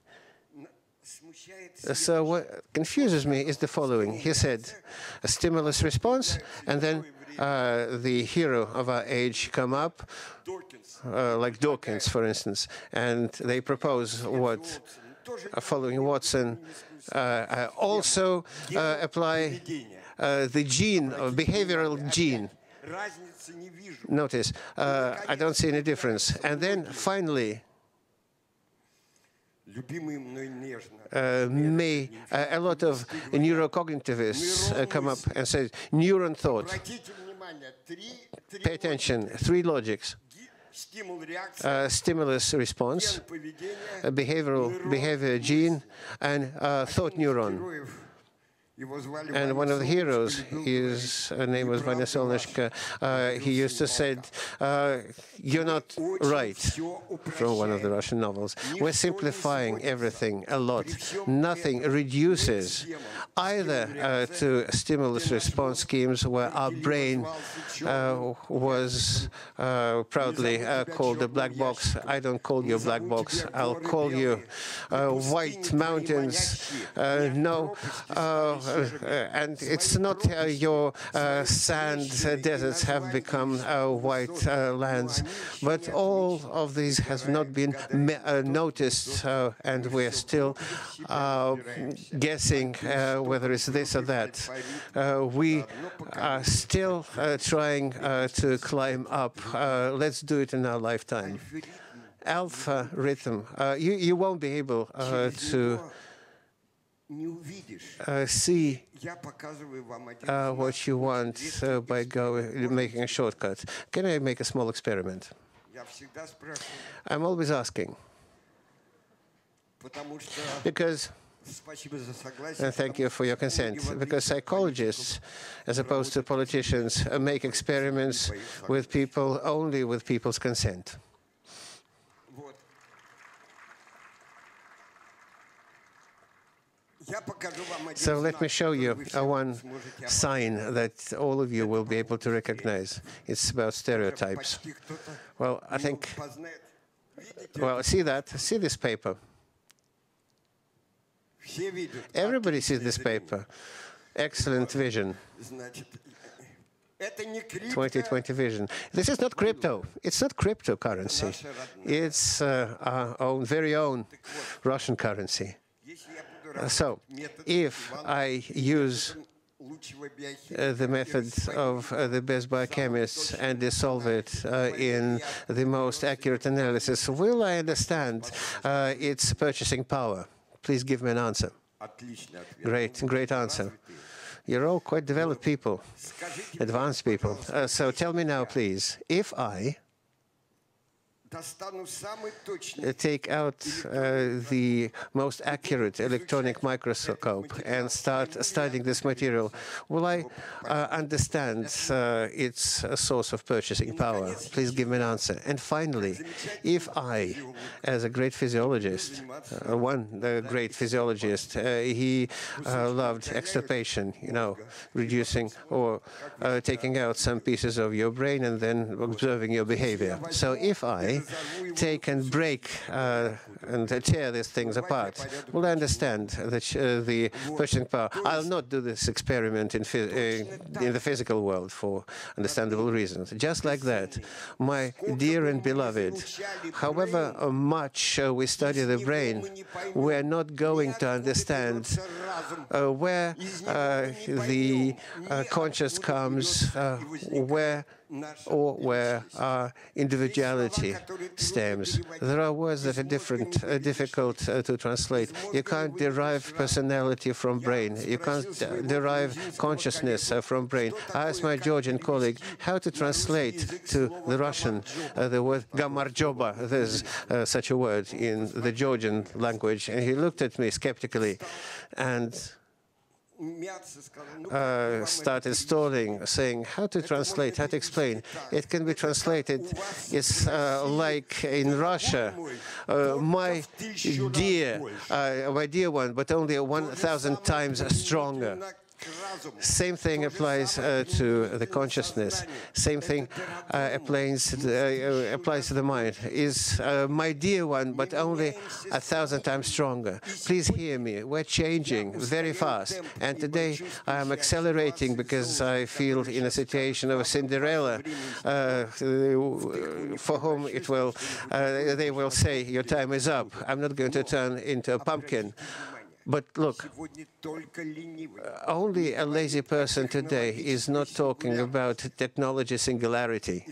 So what confuses me is the following. He said, a stimulus response, and then uh, the hero of our age come up, uh, like Dawkins, for instance, and they propose what, uh, following Watson, uh, uh, also uh, apply the gene, behavioral gene. Notice, I don't see any difference. And then finally, uh, may uh, a lot of neurocognitivists uh, come up and say neuron thought. Pay attention. Three logics. Uh, stimulus response, behavioral behavior gene, and uh, thought neuron. And one of the heroes, his name was Vanya Solnishka, uh, he used to say, uh, you're not right, from one of the Russian novels. We're simplifying everything a lot. Nothing reduces either uh, to stimulus response schemes where our brain uh, was uh, proudly uh, called the black box. I don't call you black box. I'll call you white mountains. no, and it's not uh, your uh, sand uh, deserts have become uh, white uh, lands, but all of these has not been noticed, and we're still guessing whether it's this or that. we are still trying to climb up. let's do it in our lifetime. Alpha rhythm. you, you won't be able to uh, see uh, what you want uh, by going, making a shortcut. Can I make a small experiment? I'm always asking. Because and thank you for your consent. Because psychologists, as opposed to politicians, make experiments with people only with people's consent. So let me show you one sign that all of you will be able to recognize. It's about stereotypes. Well, I think, well, see that? See this paper? Everybody sees this paper. Excellent vision. 2020 vision. This is not crypto. It's not cryptocurrency. It's uh, our own, very own Russian currency. So if I use uh, the method of uh, the best biochemists and dissolve it uh, in the most accurate analysis, will I understand uh, its purchasing power? Please give me an answer. Great, great answer. You're all quite developed people, advanced people. Uh, so tell me now, please, if I take out uh, the most accurate electronic microscope and start studying this material, will I uh, understand uh, its source of purchasing power? Please give me an answer. And finally, if I, as a great physiologist, uh, one great physiologist, uh, he uh, loved extirpation, you know, reducing or taking out some pieces of your brain and then observing your behavior. So if I take and break uh, and tear these things apart, Well, I understand that uh, the power. I'll not do this experiment in, uh, in the physical world for understandable reasons. Just like that, my dear and beloved, however much uh, we study the brain, we're not going to understand uh, where uh, the conscious comes, where or where our individuality stems. There are words that are different, uh, difficult uh, to translate. You can't derive personality from brain. You can't uh, derive consciousness uh, from brain. I asked my Georgian colleague how to translate to the Russian uh, the word gamarjoba. There's such a word in the Georgian language, and he looked at me skeptically, and uh, started stalling, saying how to translate, how to explain. It can be translated. It's uh, like in Russia, uh, my dear, uh, my dear one, but only 1,000 times stronger. Same thing applies uh, to the consciousness. Same thing uh, applies, to the, uh, applies to the mind. Is uh, my dear one, but only a thousand times stronger. Please hear me. We're changing very fast. And today I'm accelerating because I feel in a situation of a Cinderella uh, for whom it will, uh, they will say, your time is up. I'm not going to turn into a pumpkin. But look, only a lazy person today is not talking about technology singularity.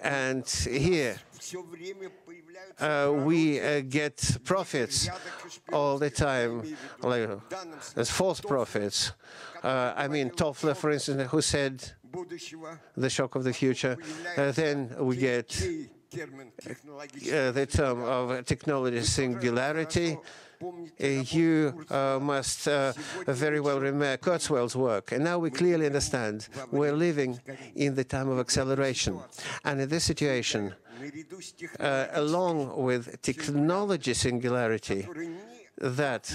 And here, uh, we uh, get profits all the time, like as false prophets. Uh, I mean, Toffler, for instance, who said the shock of the future. Uh, then we get uh, the term of technology singularity. You uh, must uh, very well remember Kurzweil's work. And now we clearly understand we're living in the time of acceleration. And in this situation, uh, along with technology singularity, that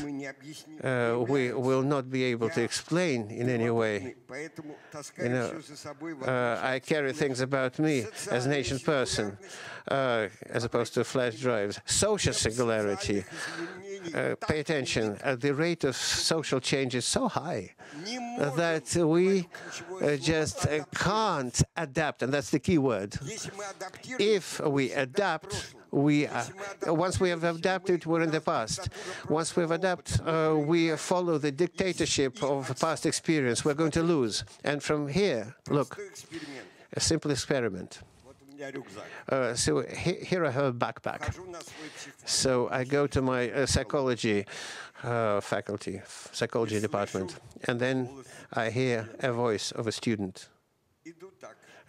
uh, we will not be able to explain in any way. You know, uh, I carry things about me as an ancient person, uh, as opposed to flash drives. Social singularity. Uh, pay attention. Uh, the rate of social change is so high that we uh, just can't adapt, and that's the key word. If we adapt, we uh, once we have adapted, we're in the past. Once we've adapted, uh, we follow the dictatorship of past experience. We're going to lose. And from here, look, a simple experiment. Uh, so he, here I have a backpack. So I go to my uh, psychology uh, faculty, psychology department, and then I hear a voice of a student.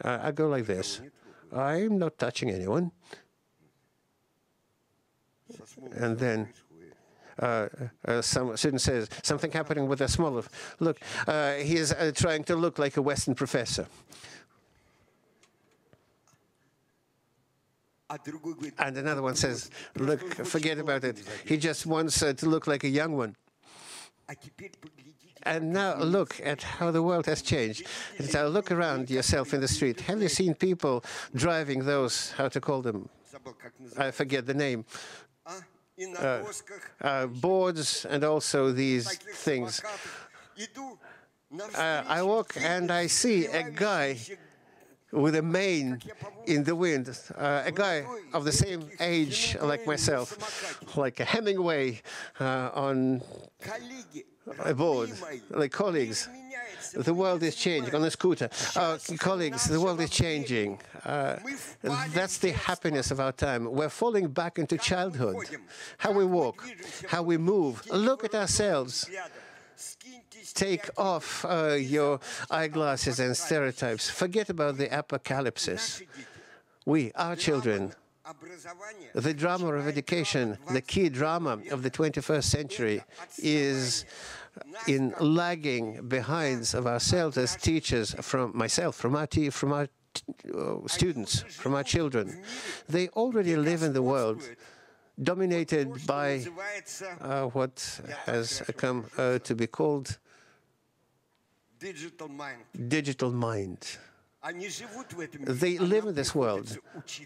Uh, I go like this. I'm not touching anyone. And then uh, uh, some student says something happening with a smaller. Look, uh, he is uh, trying to look like a Western professor. And another one says, look, forget about it. He just wants uh, to look like a young one. And now look at how the world has changed. Now look around yourself in the street. Have you seen people driving those, how to call them? I forget the name. Uh, uh, boards and also these things. Uh, I walk and I see a guy with a mane in the wind, uh, a guy of the same age like myself, like a Hemingway uh, on a board, like colleagues. The world is changing on a scooter. Uh, colleagues, the world is changing. Uh, that's the happiness of our time. We're falling back into childhood. How we walk, how we move. Look at ourselves take off uh, your eyeglasses and stereotypes. Forget about the apocalypse. We, our children, the drama of education, the key drama of the 21st century, is in lagging behind of ourselves as teachers, from myself, from our, from our uh, students, from our children. They already live in the world dominated by uh, what has come uh, to be called digital mind. They live in this world,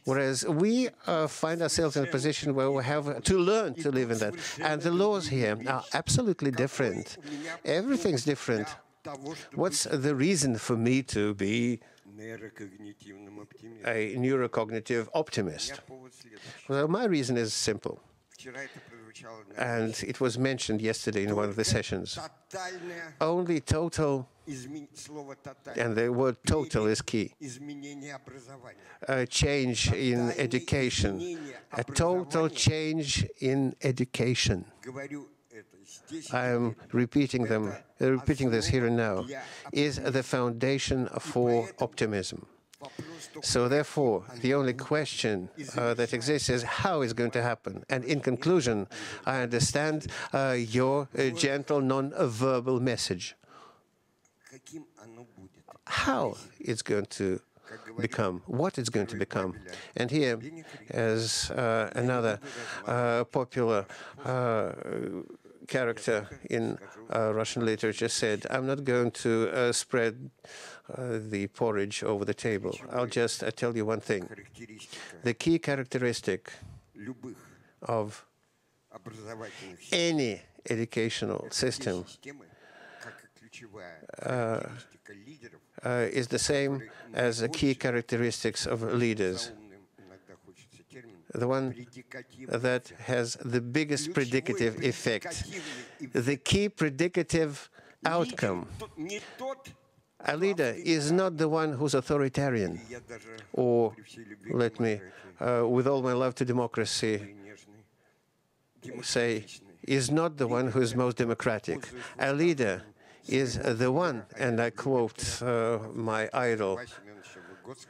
whereas we uh, find ourselves in a position where we have to learn to live in that. And the laws here are absolutely different. Everything's different. What's the reason for me to be a neurocognitive optimist? Well, my reason is simple and it was mentioned yesterday in one of the sessions. Only total, and the word total is key, a change in education, a total change in education. I am repeating them, repeating this here and now, is the foundation for optimism. So therefore, the only question uh, that exists is how is going to happen. And in conclusion, I understand uh, your uh, gentle, non-verbal message. How it's going to become, what it's going to become. And here, as uh, another uh, popular uh, character in uh, Russian literature said, I'm not going to uh, spread uh, the porridge over the table. I'll just tell you one thing. The key characteristic of any educational system uh, uh, is the same as the key characteristics of leaders the one that has the biggest predictive effect, the key predictive outcome. A leader is not the one who's authoritarian, or let me, uh, with all my love to democracy, say, is not the one who is most democratic. A leader is the one, and I quote uh, my idol,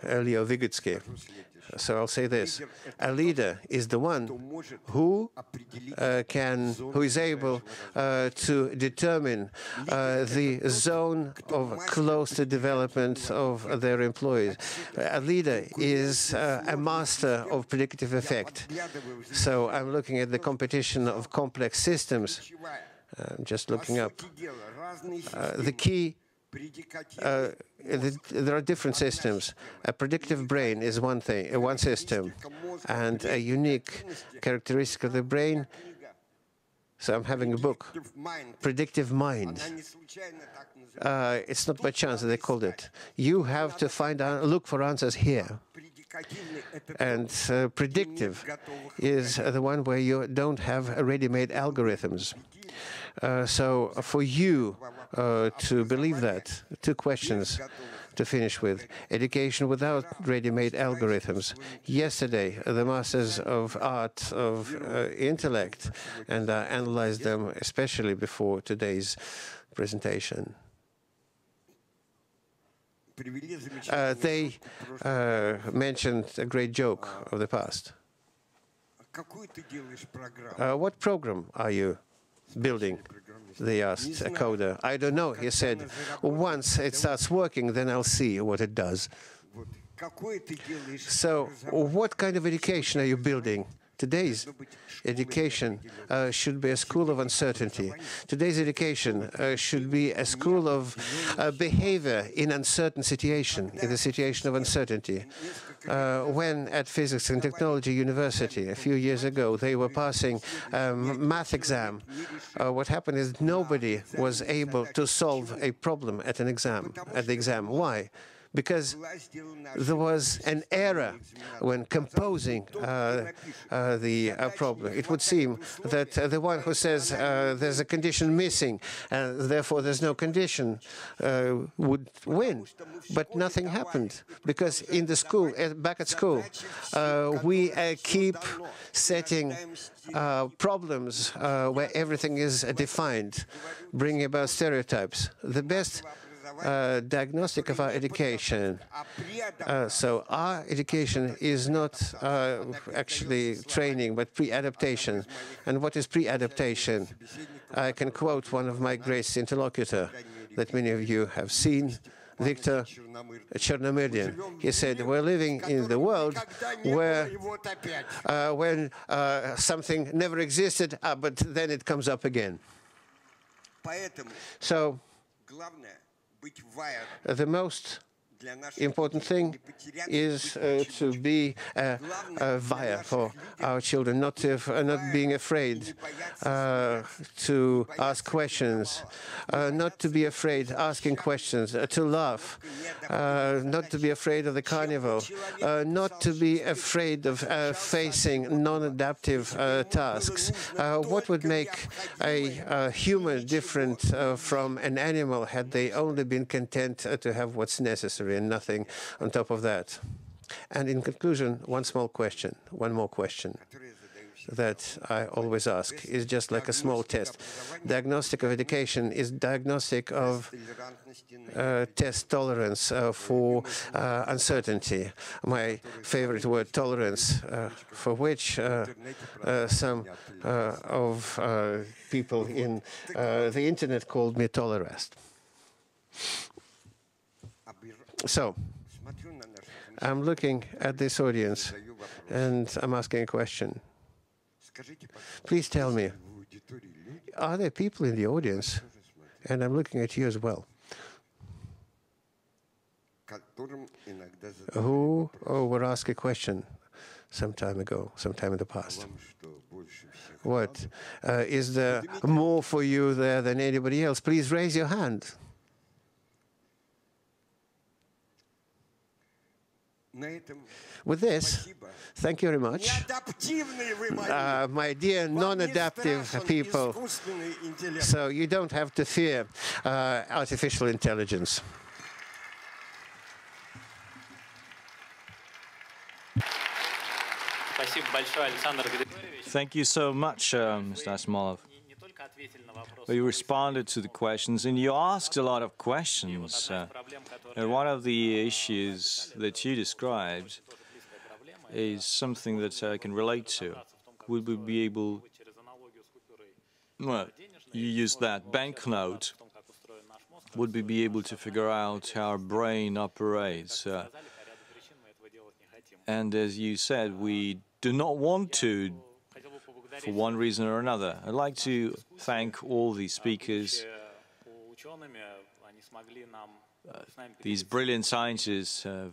Leo Vygotsky, so I'll say this: a leader is the one who uh, can, who is able uh, to determine uh, the zone of close development of their employees. A leader is uh, a master of predictive effect. So I'm looking at the competition of complex systems. I'm just looking up. Uh, the key uh, there are different systems. A predictive brain is one thing, uh, one system, and a unique characteristic of the brain. So I'm having a book, Predictive Mind. Uh, it's not by chance that they called it. You have to find uh, look for answers here. And uh, predictive is the one where you don't have ready-made algorithms. Uh, so uh, for you uh, to believe that, two questions to finish with. Education without ready-made algorithms. Yesterday, the masters of art, of uh, intellect, and I analyzed them especially before today's presentation. Uh, they uh, mentioned a great joke of the past. what program are you building? They asked uh, a coder. I don't know, he said. Once it starts working, then I'll see what it does. So, what kind of education are you building? Today's education uh, should be a school of uncertainty. Today's education uh, should be a school of uh, behavior in uncertain situation, in the situation of uncertainty. Uh, when at Physics and Technology University a few years ago they were passing a m- math exam, uh, what happened is nobody was able to solve a problem at an exam, at the exam. Why? because there was an error when composing uh, uh, the uh, problem. It would seem that uh, the one who says uh, there's a condition missing and therefore there's no condition would win, but nothing happened because in the school, back at school, we keep setting problems where everything is defined, bringing about stereotypes. The best uh, diagnostic of our education. Uh, so our education is not uh, actually training, but pre-adaptation. And what is pre-adaptation? I can quote one of my great interlocutor that many of you have seen, Viktor Chernomyrdin. He said, we're living in the world where uh, when uh, something never existed, uh, but then it comes up again. So the most important thing is uh, to be a, a via for our children, not to, uh, not being afraid uh, to ask questions, uh, not to be afraid asking questions, to laugh, not to be afraid of the carnival, not to be afraid of facing non-adaptive tasks. what would make a, a human different from an animal had they only been content to have what's necessary? salary and nothing on top of that. And in conclusion, one small question, one more question that I always ask is just like a small test. Diagnostic of education is diagnostic of uh, test tolerance uh, for uh, uncertainty. My favorite word, tolerance, uh, for which uh, uh, some of people in the internet called me tolerist. So I'm looking at this audience and I'm asking a question. Please tell me, are there people in the audience, and I'm looking at you as well, who oh, were asked a question some time ago, some time in the past? What uh, is there more for you there than anybody else? Please raise your hand. With this, thank you very much. Uh, my dear non adaptive people, so you don't have to fear uh, artificial intelligence. Thank you so much, uh, Mr. Asmolov. You responded to the questions and you asked a lot of questions. Uh, and one of the issues that you described is something that I can relate to. Would we be able, well, you used that banknote, would we be able to figure out how our brain operates? Uh, and as you said, we do not want to for one reason or another. I'd like to thank all the speakers. Uh, these brilliant scientists have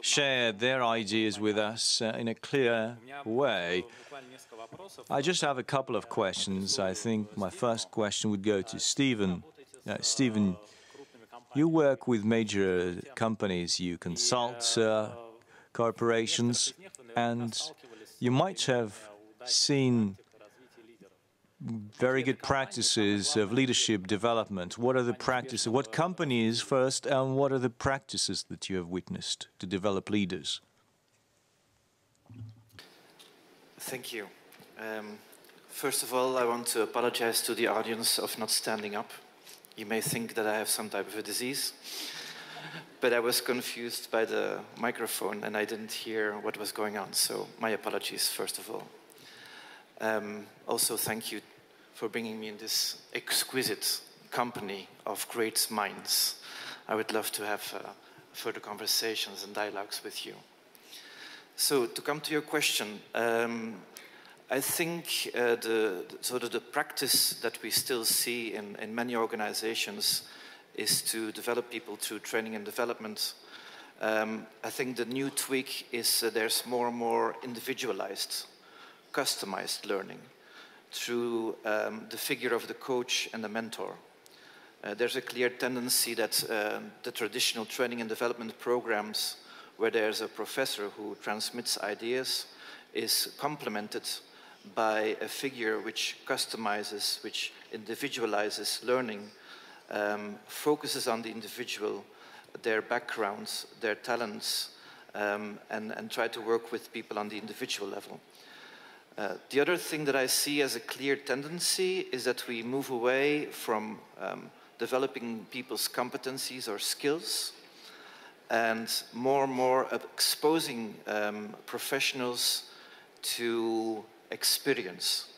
shared their ideas with us uh, in a clear way. I just have a couple of questions. I think my first question would go to Steven. Uh, Steven, you work with major companies, you consult uh, corporations, and you might have seen very good practices of leadership development. What are the practices? What companies first, and what are the practices that you have witnessed to develop leaders? Thank you. Um, first of all, I want to apologize to the audience of not standing up. You may think that I have some type of a disease, but I was confused by the microphone and I didn't hear what was going on. So, my apologies, first of all. Um, also, thank you for bringing me in this exquisite company of great minds. I would love to have uh, further conversations and dialogues with you. So to come to your question, um, I think uh, the, sort of the practice that we still see in, in many organizations is to develop people through training and development. Um, I think the new tweak is uh, there's more and more individualized, customized learning through um, the figure of the coach and the mentor. Uh, there's a clear tendency that uh, the traditional training and development programs, where there's a professor who transmits ideas, is complemented by a figure which customizes, which individualizes learning, um, focuses on the individual, their backgrounds, their talents, um, and, and try to work with people on the individual level. Uh, the other thing that I see as a clear tendency is that we move away from um, developing people's competencies or skills and more and more exposing um, professionals to experience.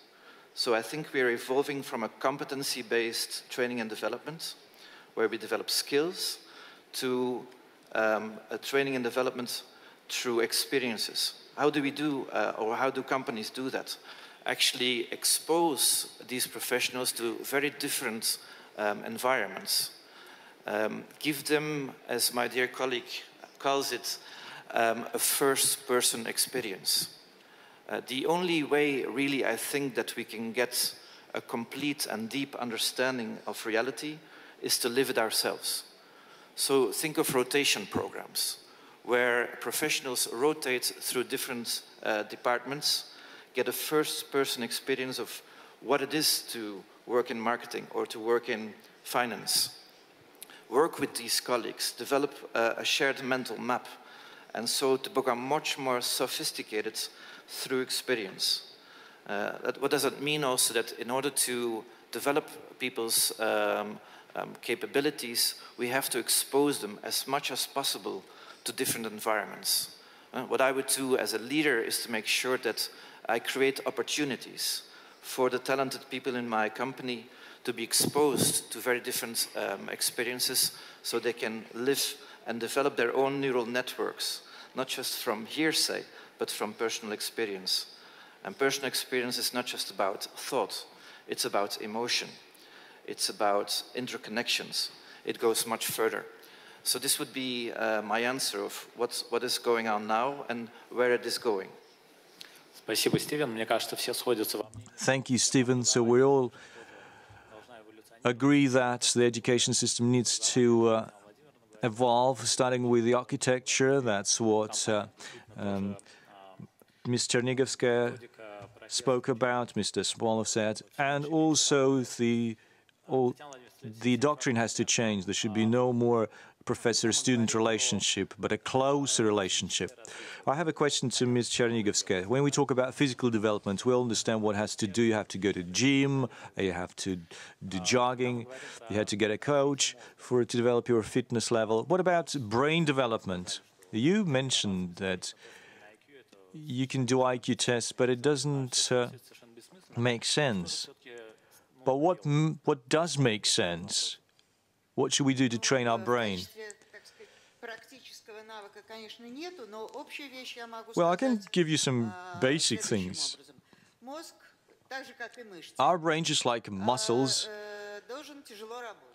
So I think we are evolving from a competency-based training and development, where we develop skills, to um, a training and development through experiences. How do we do, uh, or how do companies do that? Actually expose these professionals to very different um, environments. Um, give them, as my dear colleague calls it, um, a first person experience. Uh, the only way, really, I think that we can get a complete and deep understanding of reality is to live it ourselves. So think of rotation programs where professionals rotate through different uh, departments, get a first person experience of what it is to work in marketing or to work in finance. Work with these colleagues, develop uh, a shared mental map, and so to become much more sophisticated through experience. Uh, that, what does that mean also that in order to develop people's um, um, capabilities, we have to expose them as much as possible to different environments. Uh, what I would do as a leader is to make sure that I create opportunities for the talented people in my company to be exposed to very different um, experiences so they can live and develop their own neural networks, not just from hearsay, but from personal experience. And personal experience is not just about thought, It's about emotion. It's about interconnections. It goes much further. So this would be uh, my answer of what's, what is going on now and where it is going. Thank you, Steven. So we all agree that the education system needs to uh, evolve, starting with the architecture. That's what uh, um, Ms. Chernigovskaya spoke about, Mr. Asmolov said, and also the all, the doctrine has to change. There should be no more professor-student relationship, but a closer relationship. I have a question to Ms. Chernigovskaya. When we talk about physical development, we all understand what has to do. You have to go to gym, you have to do jogging, you have to get a coach for to develop your fitness level. What about brain development? You mentioned that you can do IQ tests, but it doesn't uh, make sense. But what what does make sense? What should we do to train our brain? Well, I can give you some basic things. Our brain, just like muscles,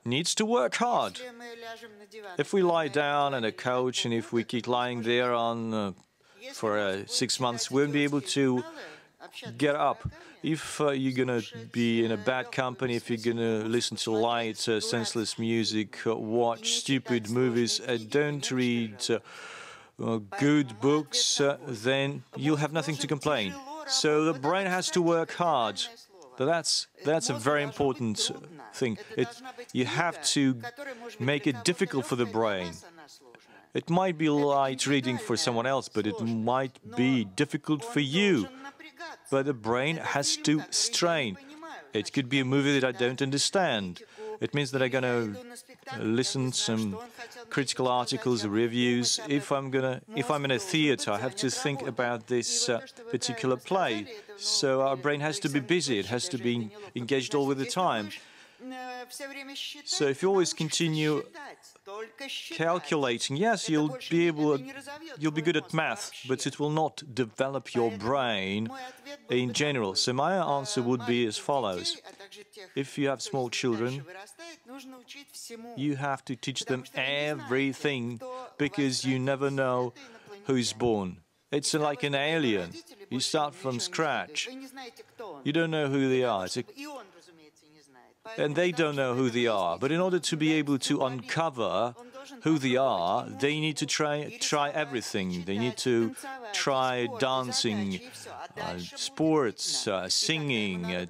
needs to work hard. If we lie down on a couch and if we keep lying there on uh, for uh, six months, we won't be able to get up. If uh, you're gonna be in a bad company, if you're gonna listen to light, uh, senseless music, uh, watch stupid movies, uh, don't read uh, uh, good books, then you'll have nothing to complain. So the brain has to work hard. That's that's a very important thing. It, you have to make it difficult for the brain. It might be light reading for someone else, but it might be difficult for you but the brain has to strain. It could be a movie that I don't understand. It means that I'm going to listen to some critical articles, or reviews. If I'm gonna, if I'm in a theater, I have to think about this uh, particular play. So our brain has to be busy. It has to be engaged all the time. So if you always continue calculating, yes, you'll be able, you'll be good at math, but it will not develop your brain in general. So my answer would be as follows. If you have small children, you have to teach them everything because you never know who's born. It's like an alien. You start from scratch. You don't know who they are. A, and they don't know who they are. But in order to be able to uncover who they are, they need to try try everything. They need to try dancing, uh, sports, uh, singing, uh,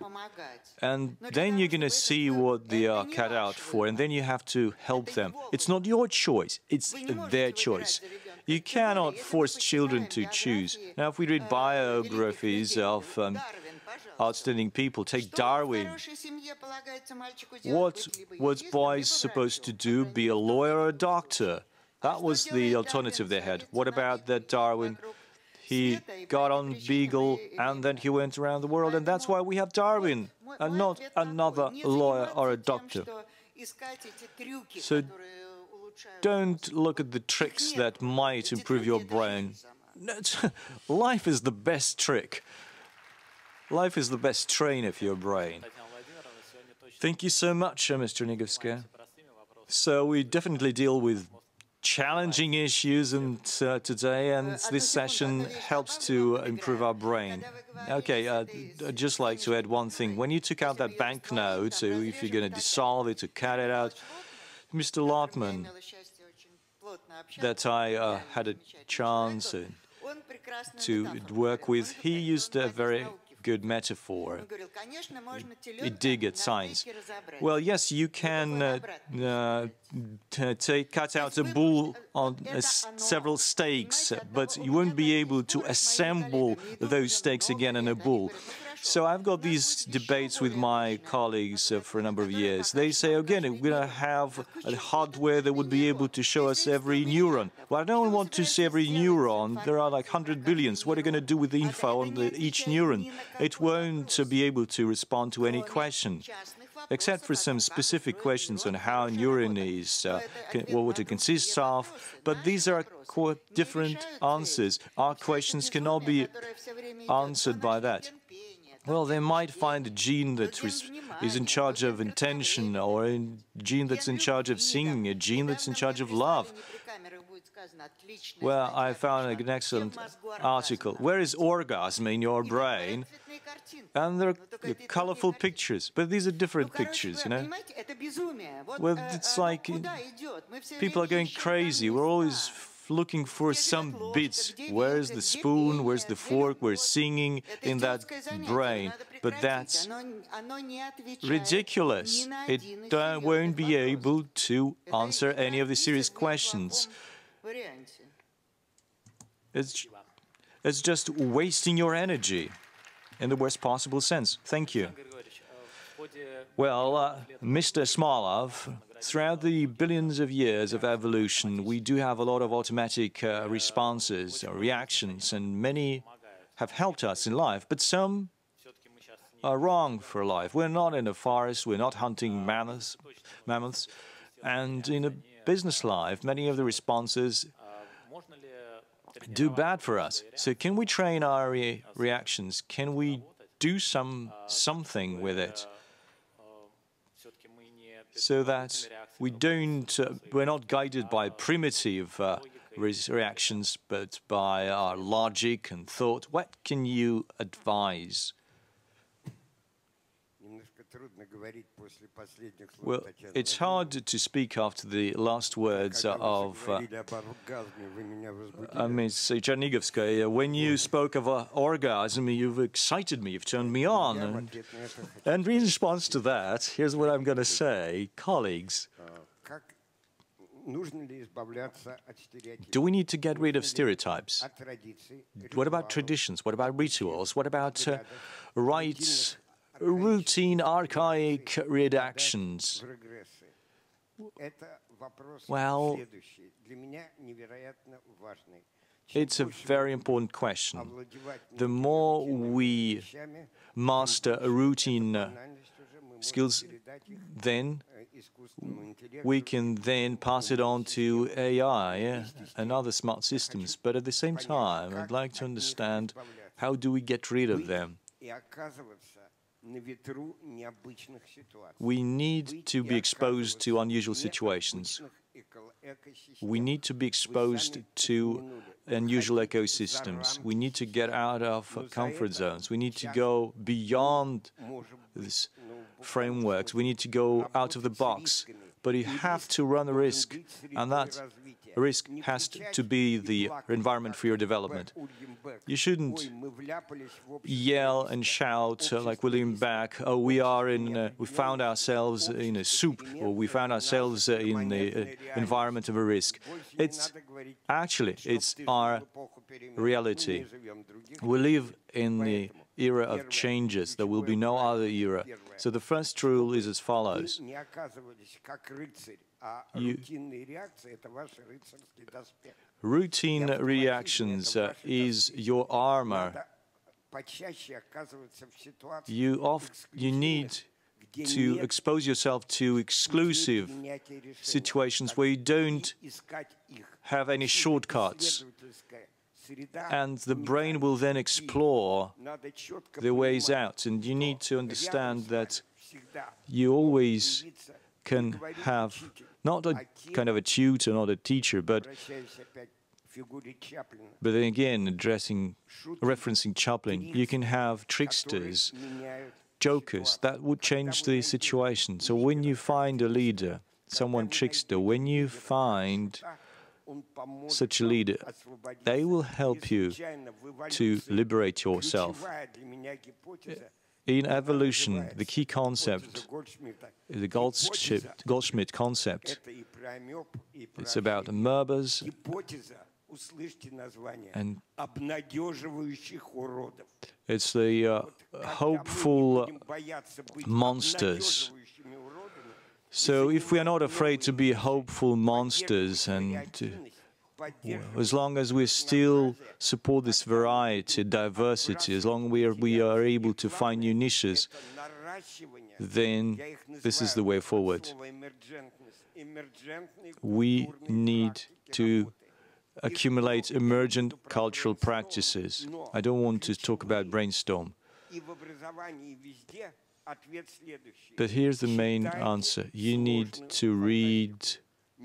and then you're going to see what they are cut out for, and then you have to help them. It's not your choice; it's their choice. You cannot force children to choose. Now, if we read biographies of um, outstanding people. Take Darwin. What was boys supposed to do? Be a lawyer or a doctor? That was the alternative they had. What about that Darwin? He got on Beagle and then he went around the world, and that's why we have Darwin and not another lawyer or a doctor. So don't look at the tricks that might improve your brain. Life is the best trick. Life is the best trainer for your brain. Thank you so much, uh, Mr. Nigovska. So we definitely deal with challenging issues and uh, today, and this session helps to improve our brain. Okay, uh, I'd just like to add one thing. When you took out that banknote, so if you're going to dissolve it, to cut it out, Mr. Lotman, that I uh, had a chance uh, to work with, he used a very good metaphor. A dig at science. Well, yes, you can uh, uh, take, cut out a bull on uh, several stakes, but you won't be able to assemble those stakes again in a bull. So I've got these debates with my colleagues uh, for a number of years. They say, again, we're going to have a hardware that would be able to show us every neuron. Well, I don't want to see every neuron. There are like 100 billions. What are you going to do with the info on the, each neuron? It won't uh, be able to respond to any question except for some specific questions on how a neuron is, uh, what it consists of. But these are quite different answers. Our questions cannot be answered by that. Well, they might find a gene that is, in charge of intention, or a gene that's in charge of singing, a gene that's in charge of love. Well, I found an excellent article. Where is orgasm in your brain? And there are colorful pictures, but these are different pictures, you know? Well, it's like people are going crazy. We're always looking for some bits. Where's the spoon? Where's the fork? We're singing in that brain? But that's ridiculous. It uh, won't be able to answer any of the serious questions. It's, it's just wasting your energy in the worst possible sense. Thank you. Well, uh, Mr. Asmolov, throughout the billions of years of evolution, we do have a lot of automatic uh, responses or reactions, and many have helped us in life, but some are wrong for life. We're not in a forest, we're not hunting mammoths, mammoths, and in a business life, many of the responses do bad for us. So can we train our re reactions? Can we do some something with it? So that we don't, uh, we're not guided by primitive uh, re reactions, but by our logic and thought. What can you advise? Well, it's hard to speak after the last words of uh, uh, Ms. Chernigovskaya. When you spoke of uh, orgasm, you've excited me, you've turned me on. And, and in response to that, here's what I'm going to say. Colleagues, do we need to get rid of stereotypes? What about traditions? What about rituals? What about uh, rites? Routine archaic redactions. Well, it's a very important question. The more we master routine skills, then we can then pass it on to AI and other smart systems. But at the same time, I'd like to understand how do we get rid of them? We need to be exposed to unusual situations. We need to be exposed to unusual ecosystems. We need to get out of comfort zones. We need to go beyond these frameworks. We need to go out of the box. But you have to run a risk, and that risk has to be the environment for your development. You shouldn't yell and shout uh, like Ulrich Beck, oh, we are in, uh, we found ourselves in a soup, or we found ourselves uh, in the environment of a risk. It's actually, it's our reality. We live in the era of changes. There will be no other era. So the first rule is as follows. You, routine reactions uh, is your armor. You, oft, you need to expose yourself to exclusive situations where you don't have any shortcuts. And the brain will then explore the ways out. And you need to understand that you always can have not a kind of a tutor, not a teacher, but but then again, addressing, referencing Chaplin, you can have tricksters, jokers, that would change the situation. So when you find a leader, someone trickster, when you find such a leader, they will help you to liberate yourself. In evolution, the key concept, is the Goldschmidt, Goldschmidt concept, it's about amoebas and it's the uh, hopeful monsters. So if we are not afraid to be hopeful monsters and as long as we still support this variety, diversity, as long as we are, we are able to find new niches, then this is the way forward. We need to accumulate emergent cultural practices. I don't want to talk about brainstorm. But here's the main answer. You need to read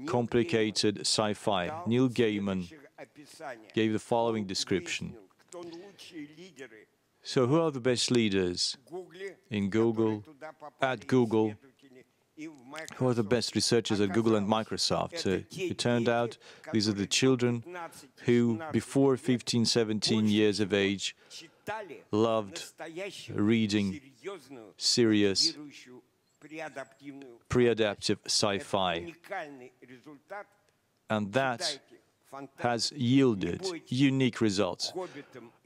complicated sci-fi, Neil Gaiman gave the following description. So who are the best leaders in Google, at Google, who are the best researchers at Google and Microsoft? Uh, it turned out these are the children who, before 15, 17 years of age, loved reading serious pre-adaptive sci-fi. And that has yielded unique results.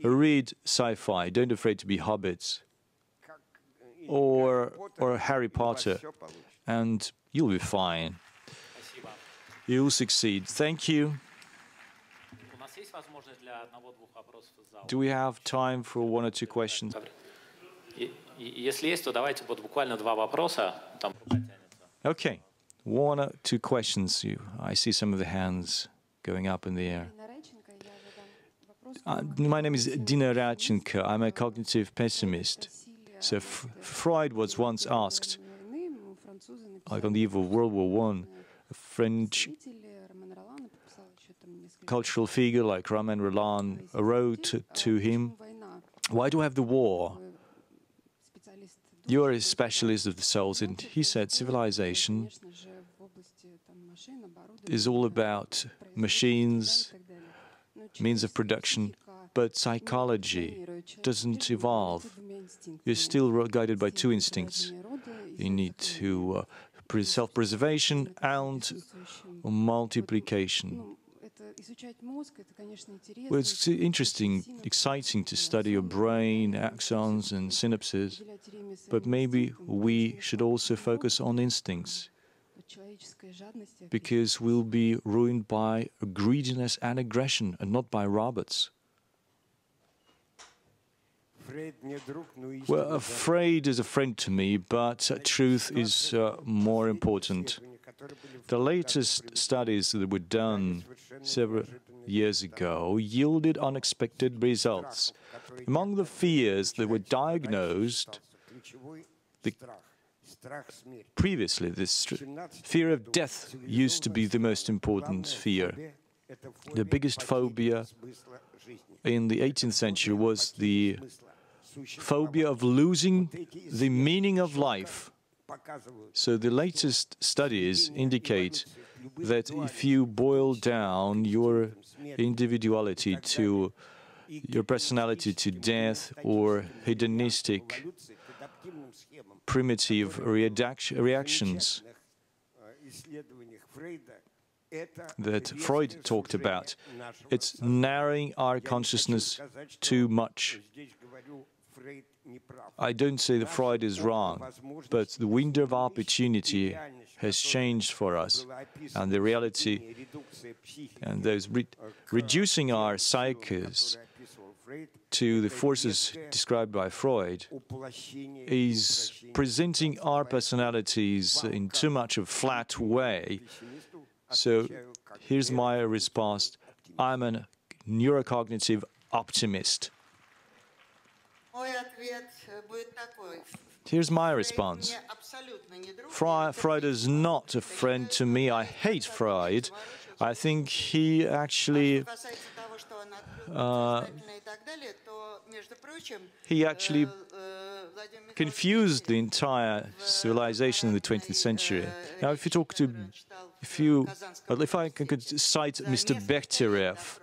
Read sci-fi, don't afraid to be hobbits, or, or Harry Potter, and you'll be fine. You'll succeed. Thank you. Do we have time for one or two questions? Если есть, то давайте вот буквально два вопроса. Там Okay. One or two questions. You, I see some of the hands going up in the air. Uh, my name is Dina Radchenko. I'm a cognitive pessimist. So F Freud was once asked, like on the eve of World War One, a French cultural figure like Romain Rolland wrote to him, "Why do we have the war? You are a specialist of the souls." And he said, "Civilization is all about machines, means of production, but psychology doesn't evolve. You're still guided by two instincts. You need to uh, self-preservation and multiplication. Well, it's interesting, exciting to study your brain, axons, and synapses, but maybe we should also focus on instincts, because we'll be ruined by greediness and aggression, and not by robots. Well, afraid is a friend to me, but uh, truth is uh, more important. The latest studies that were done several years ago yielded unexpected results. Among the fears that were diagnosed, the previously this fear of death used to be the most important fear. The biggest phobia in the 18th century was the phobia of losing the meaning of life. So the latest studies indicate that if you boil down your individuality to your personality to death or hedonistic, primitive reactions that Freud talked about, it's narrowing our consciousness too much. I don't say the Freud is wrong, but the window of opportunity has changed for us, and the reality and those re reducing our psyches to the forces described by Freud is presenting our personalities in too much a flat way. So here's my response. I'm a neurocognitive optimist. Here's my response. Freud is not a friend to me. I hate Freud. I think he actually uh, he actually confused the entire civilization in the 20th century. Now, if you talk to, if you, if I could cite Mr. Bekhterev,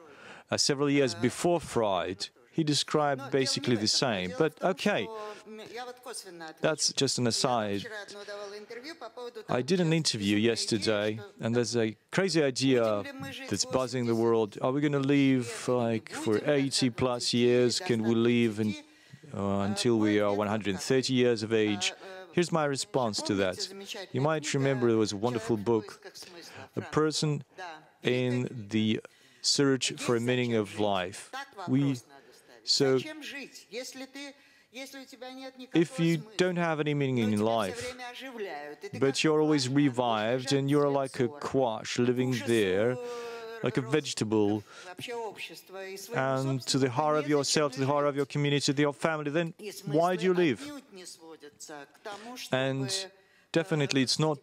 uh, several years before Freud, he described basically the same. But okay, that's just an aside. I did an interview yesterday, and there's a crazy idea that's buzzing the world. Are we going to live like for 80 plus years? Can we live in, uh, until we are 130 years of age? Here's my response to that. You might remember there was a wonderful book, A Person in the Search for a Meaning of Life. We, so if you don't have any meaning in life, but you're always revived and you're like a quash living there, like a vegetable, and to the heart of yourself, to the heart of your community, to your family, then why do you live? And definitely it's not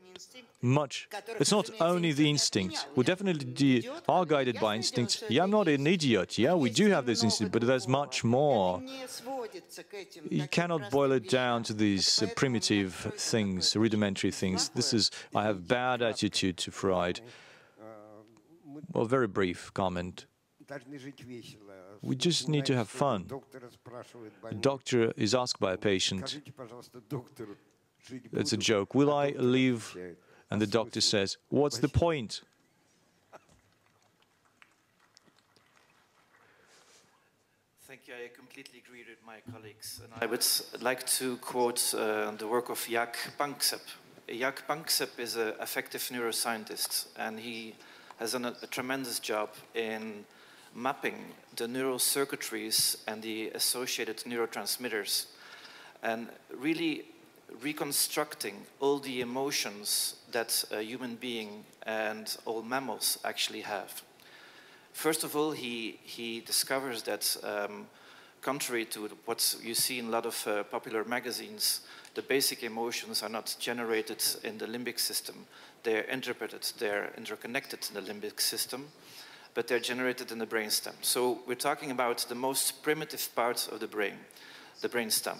much. It's not only the instinct. We definitely are guided by instinct. Yeah, I'm not an idiot. Yeah, we do have this instinct, but there's much more. You cannot boil it down to these primitive things, rudimentary things. This is, I have bad attitude to Freud. Well, very brief comment. We just need to have fun. The doctor is asked by a patient, it's a joke, will I live? And the doctor says, what's the point? Thank you. I completely agree with my colleagues. And I would like to quote uh, the work of Jaak Panksepp. Jaak Panksepp is an affective neuroscientist, and he has done a, a tremendous job in mapping the neural circuitries and the associated neurotransmitters, and really reconstructing all the emotions that a human being and all mammals actually have. First of all, he, he discovers that, um, contrary to what you see in a lot of uh, popular magazines, the basic emotions are not generated in the limbic system. They're interpreted, they're interconnected in the limbic system, but they're generated in the brainstem. So we're talking about the most primitive part of the brain, the brainstem.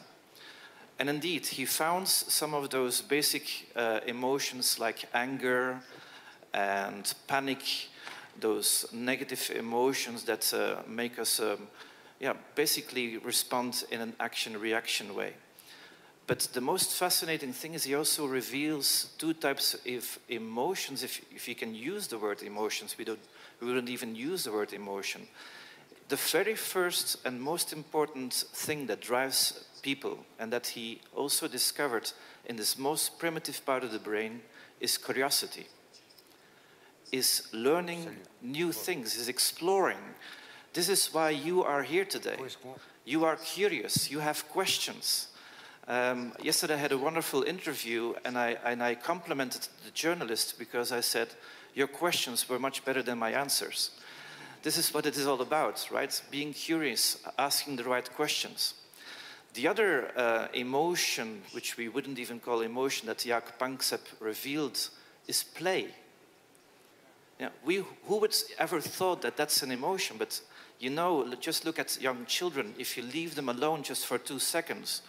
And indeed, he found some of those basic uh, emotions like anger and panic those negative emotions that uh, make us um, yeah, basically respond in an action-reaction way. But the most fascinating thing is he also reveals two types of emotions, if, if you can use the word emotions. We, don't, we wouldn't even use the word emotion. The very first and most important thing that drives people, and that he also discovered in this most primitive part of the brain, is curiosity is learning new things, is exploring. This is why you are here today. You are curious, you have questions. Um, yesterday I had a wonderful interview and I, and I complimented the journalist because I said, your questions were much better than my answers. This is what it is all about, right? Being curious, asking the right questions. The other uh, emotion, which we wouldn't even call emotion, that Jaak Panksepp revealed is play. Yeah, we, who would ever thought that that's an emotion? But you know, just look at young children. If you leave them alone just for two seconds,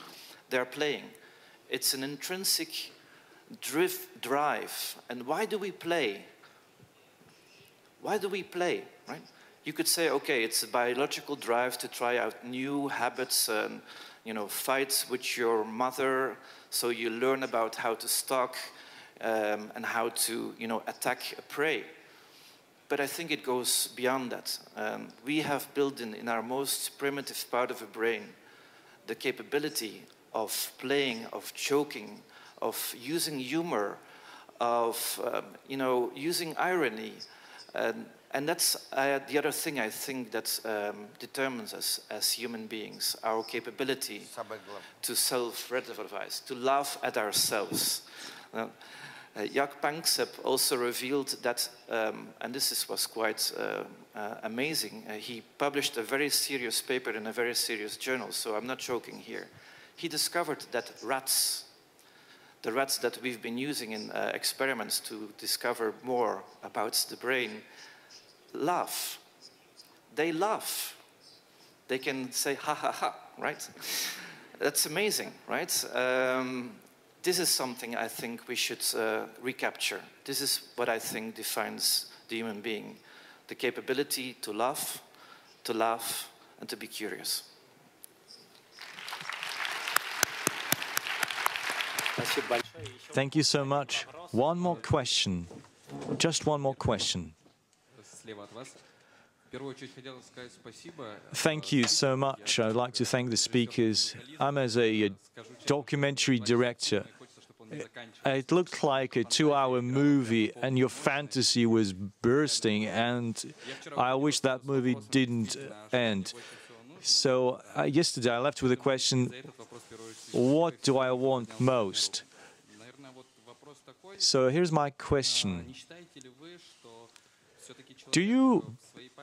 they're playing. It's an intrinsic drift, drive. And why do we play? Why do we play, right? You could say, okay, it's a biological drive to try out new habits and, you know, fights with your mother, so you learn about how to stalk um, and how to, you know, attack a prey but I think it goes beyond that. Um, we have built in, in our most primitive part of the brain the capability of playing, of joking, of using humor, of um, you know using irony, and, and that's uh, the other thing I think that um, determines us as human beings: our capability to self-relativize, to laugh at ourselves. Uh, uh, Jaak Panksepp also revealed that, um, and this is, was quite uh, uh, amazing, uh, he published a very serious paper in a very serious journal, so I'm not joking here. He discovered that rats, the rats that we've been using in uh, experiments to discover more about the brain, laugh. They laugh. They can say ha ha ha, right? That's amazing, right? Um, this is something I think we should uh, recapture. This is what I think defines the human being the capability to laugh, to laugh, and to be curious. Thank you so much. One more question. Just one more question. Thank you so much. I'd like to thank the speakers. I'm as a, a documentary director. It looked like a two-hour movie, and your fantasy was bursting, and I wish that movie didn't end. So uh, yesterday I left with a question, what do I want most? So here's my question. Do you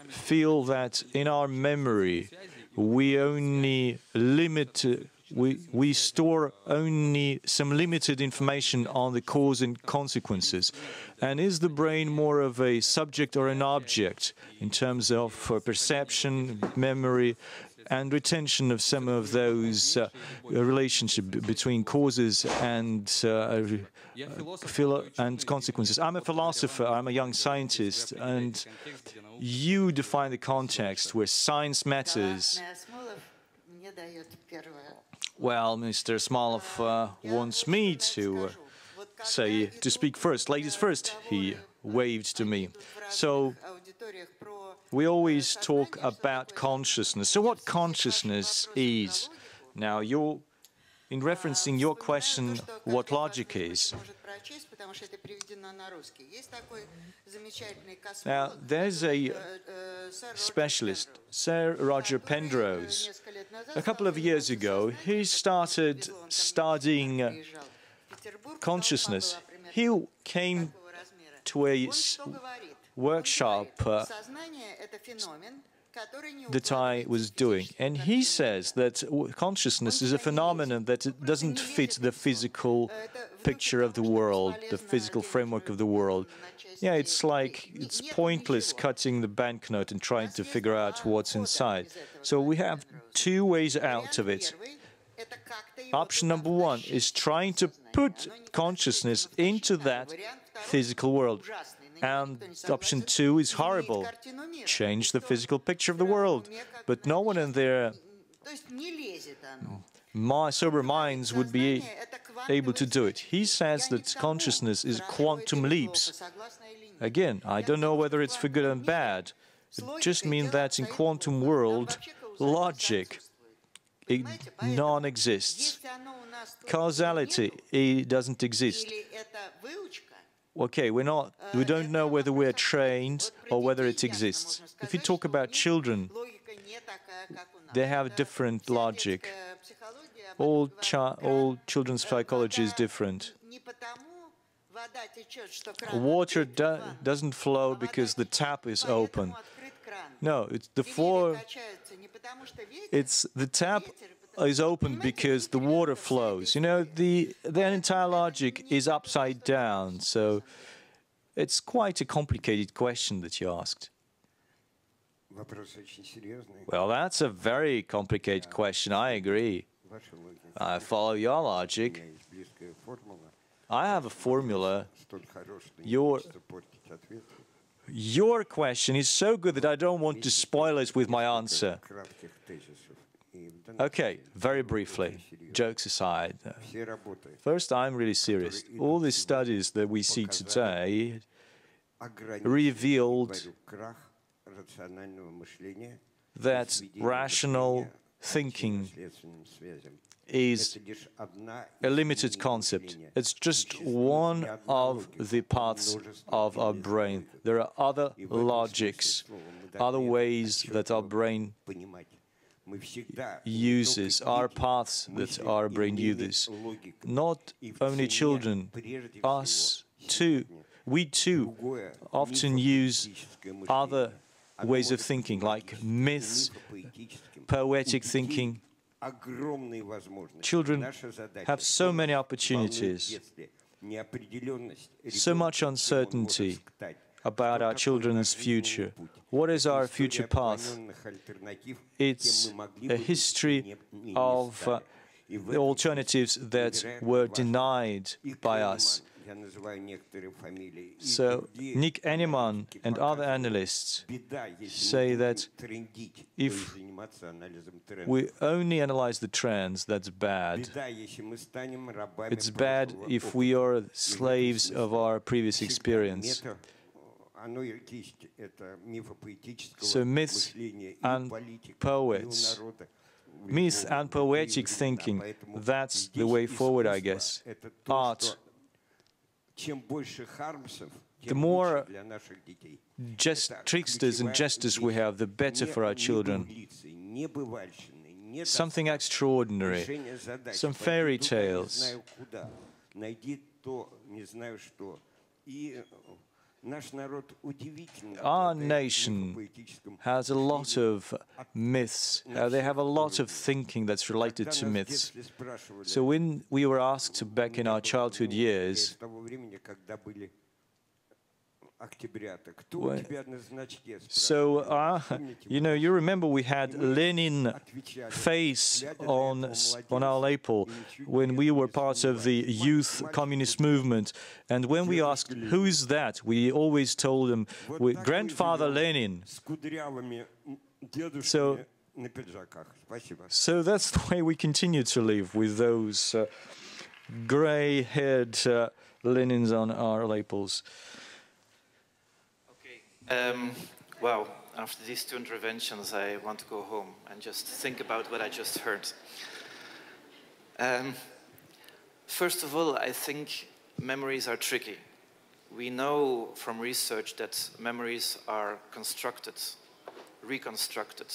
feel that in our memory we only limit we, we store only some limited information on the cause and consequences. And is the brain more of a subject or an object in terms of uh, perception, memory, and retention of some of those uh, relationship between causes and uh, and consequences. I'm a philosopher, I'm a young scientist, and you define the context where science matters. Well, Mr. Asmolov uh, wants me to uh, say, to speak first. Ladies first, he waved to me. So, we always talk about consciousness. So, what consciousness is? Now, you in referencing your question, what logic is. Now, there's a specialist, Sir Roger Penrose. A couple of years ago, he started studying consciousness. He came to a workshop uh, that I was doing. And he says that consciousness is a phenomenon that doesn't fit the physical picture of the world, the physical framework of the world. Yeah, it's like it's pointless cutting the banknote and trying to figure out what's inside. So we have two ways out of it. Option number one is trying to put consciousness into that physical world. And option two is horrible change the physical picture of the world. But no one in their my sober minds would be able to do it. He says that consciousness is quantum leaps. Again, I don't know whether it's for good and bad. It just means that in quantum world, logic non-exists. Causality it doesn't exist okay, we're not, we don't know whether we're trained or whether it exists. If you talk about children, they have different logic. All, all children's psychology is different. Water do doesn't flow because the tap is open. No, it's the four. It's the tap is opened because the water flows. You know, the their entire logic is upside down. So it's quite a complicated question that you asked. Well, that's a very complicated question. I agree. I follow your logic. I have a formula. Your your question is so good that I don't want to spoil it with my answer. Okay, very briefly, jokes aside. Uh, first, I'm really serious. All these studies that we see today revealed that rational thinking is a limited concept. It's just one of the paths of our brain. There are other logics, other ways that our brain uses, our paths that our brain uses. Not only children, us too, we too often use other ways of thinking, like myths, poetic thinking. Children have so many opportunities, so much uncertainty about our children's future. What is our future path? It's a history of uh, the alternatives that were denied by us. So Nick Enneman and other analysts say that if we only analyze the trends, that's bad. It's bad if we are slaves of our previous experience. So myths and poets, myths and poetic thinking, that's the way forward, I guess. Art. The more just tricksters and jesters we have, the better for our children. Something extraordinary, some fairy tales. Our nation has a lot of myths. Uh, they have a lot of thinking that's related to myths. So when we were asked back in our childhood years, so, uh, you know, you remember we had Lenin face on, on our label when we were part of the youth communist movement. And when we asked, who is that? We always told them, grandfather Lenin. So, so that's the way we continue to live with those uh, gray-haired uh, Lenins on our labels. Um. After these two interventions, I want to go home and just think about what I just heard. Um, first of all, I think memories are tricky. We know from research that memories are constructed, reconstructed,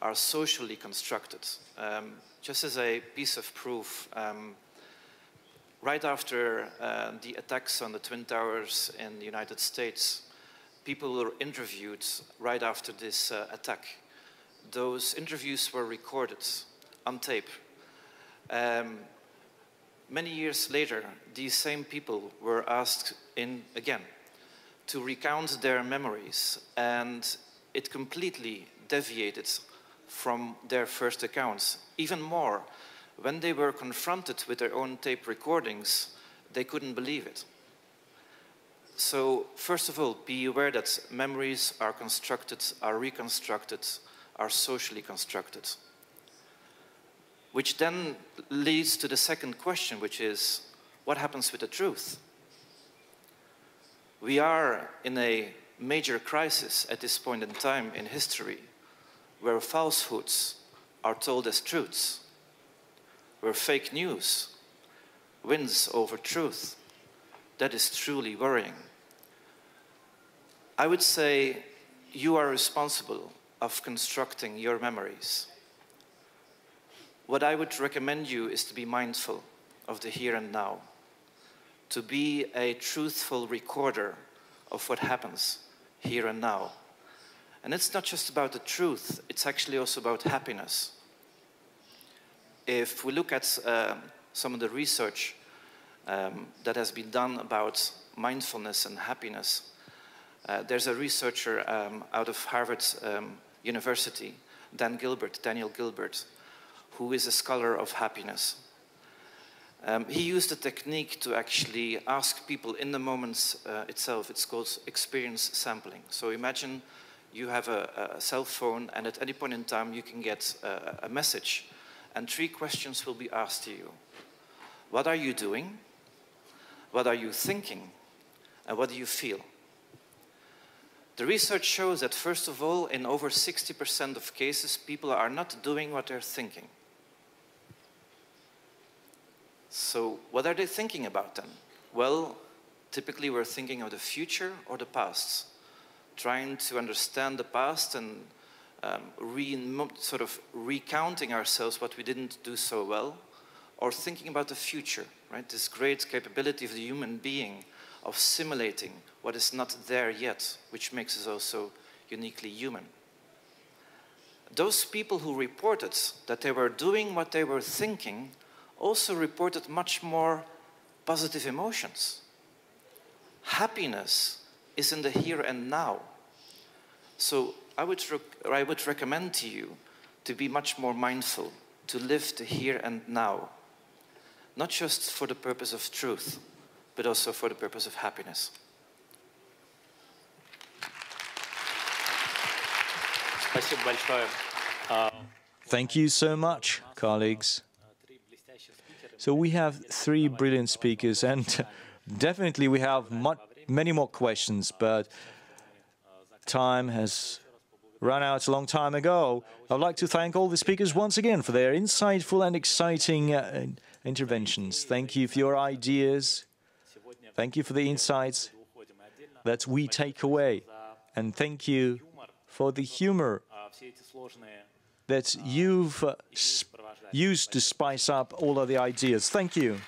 are socially constructed. Um, just as a piece of proof, um, right after uh, the attacks on the Twin Towers in the United States, people were interviewed right after this uh, attack. Those interviews were recorded on tape. Um, many years later, these same people were asked in again to recount their memories, and it completely deviated from their first accounts. Even more, when they were confronted with their own tape recordings, they couldn't believe it. So, first of all, be aware that memories are constructed, are reconstructed, are socially constructed. Which then leads to the second question, which is what happens with the truth? We are in a major crisis at this point in time in history where falsehoods are told as truths, where fake news wins over truth. That is truly worrying. I would say you are responsible of constructing your memories. What I would recommend you is to be mindful of the here and now, to be a truthful recorder of what happens here and now. And it's not just about the truth, it's actually also about happiness. If we look at um, some of the research um, that has been done about mindfulness and happiness, uh, there's a researcher um, out of Harvard um, University, Dan Gilbert, Daniel Gilbert, who is a scholar of happiness. Um, he used a technique to actually ask people in the moment uh, itself. It's called experience sampling. So imagine you have a, a, cell phone, and at any point in time, you can get a, a message, and three questions will be asked to you What are you doing? What are you thinking? And what do you feel? The research shows that, first of all, in over 60% of cases, people are not doing what they're thinking. So, what are they thinking about then? Well, typically we're thinking of the future or the past, trying to understand the past and um, re sort of recounting ourselves what we didn't do so well, or thinking about the future, right? This great capability of the human being of simulating what is not there yet, which makes us also uniquely human. Those people who reported that they were doing what they were thinking also reported much more positive emotions. Happiness is in the here and now. So I would, I would recommend to you to be much more mindful, to live the here and now, not just for the purpose of truth, but also for the purpose of happiness. Thank you so much, colleagues. So we have three brilliant speakers, and definitely we have many more questions, but time has run out a long time ago. I'd like to thank all the speakers once again for their insightful and exciting uh, interventions. Thank you for your ideas. Thank you for the insights that we take away. And thank you for the humor that you've uh, used to spice up all of the ideas. Thank you.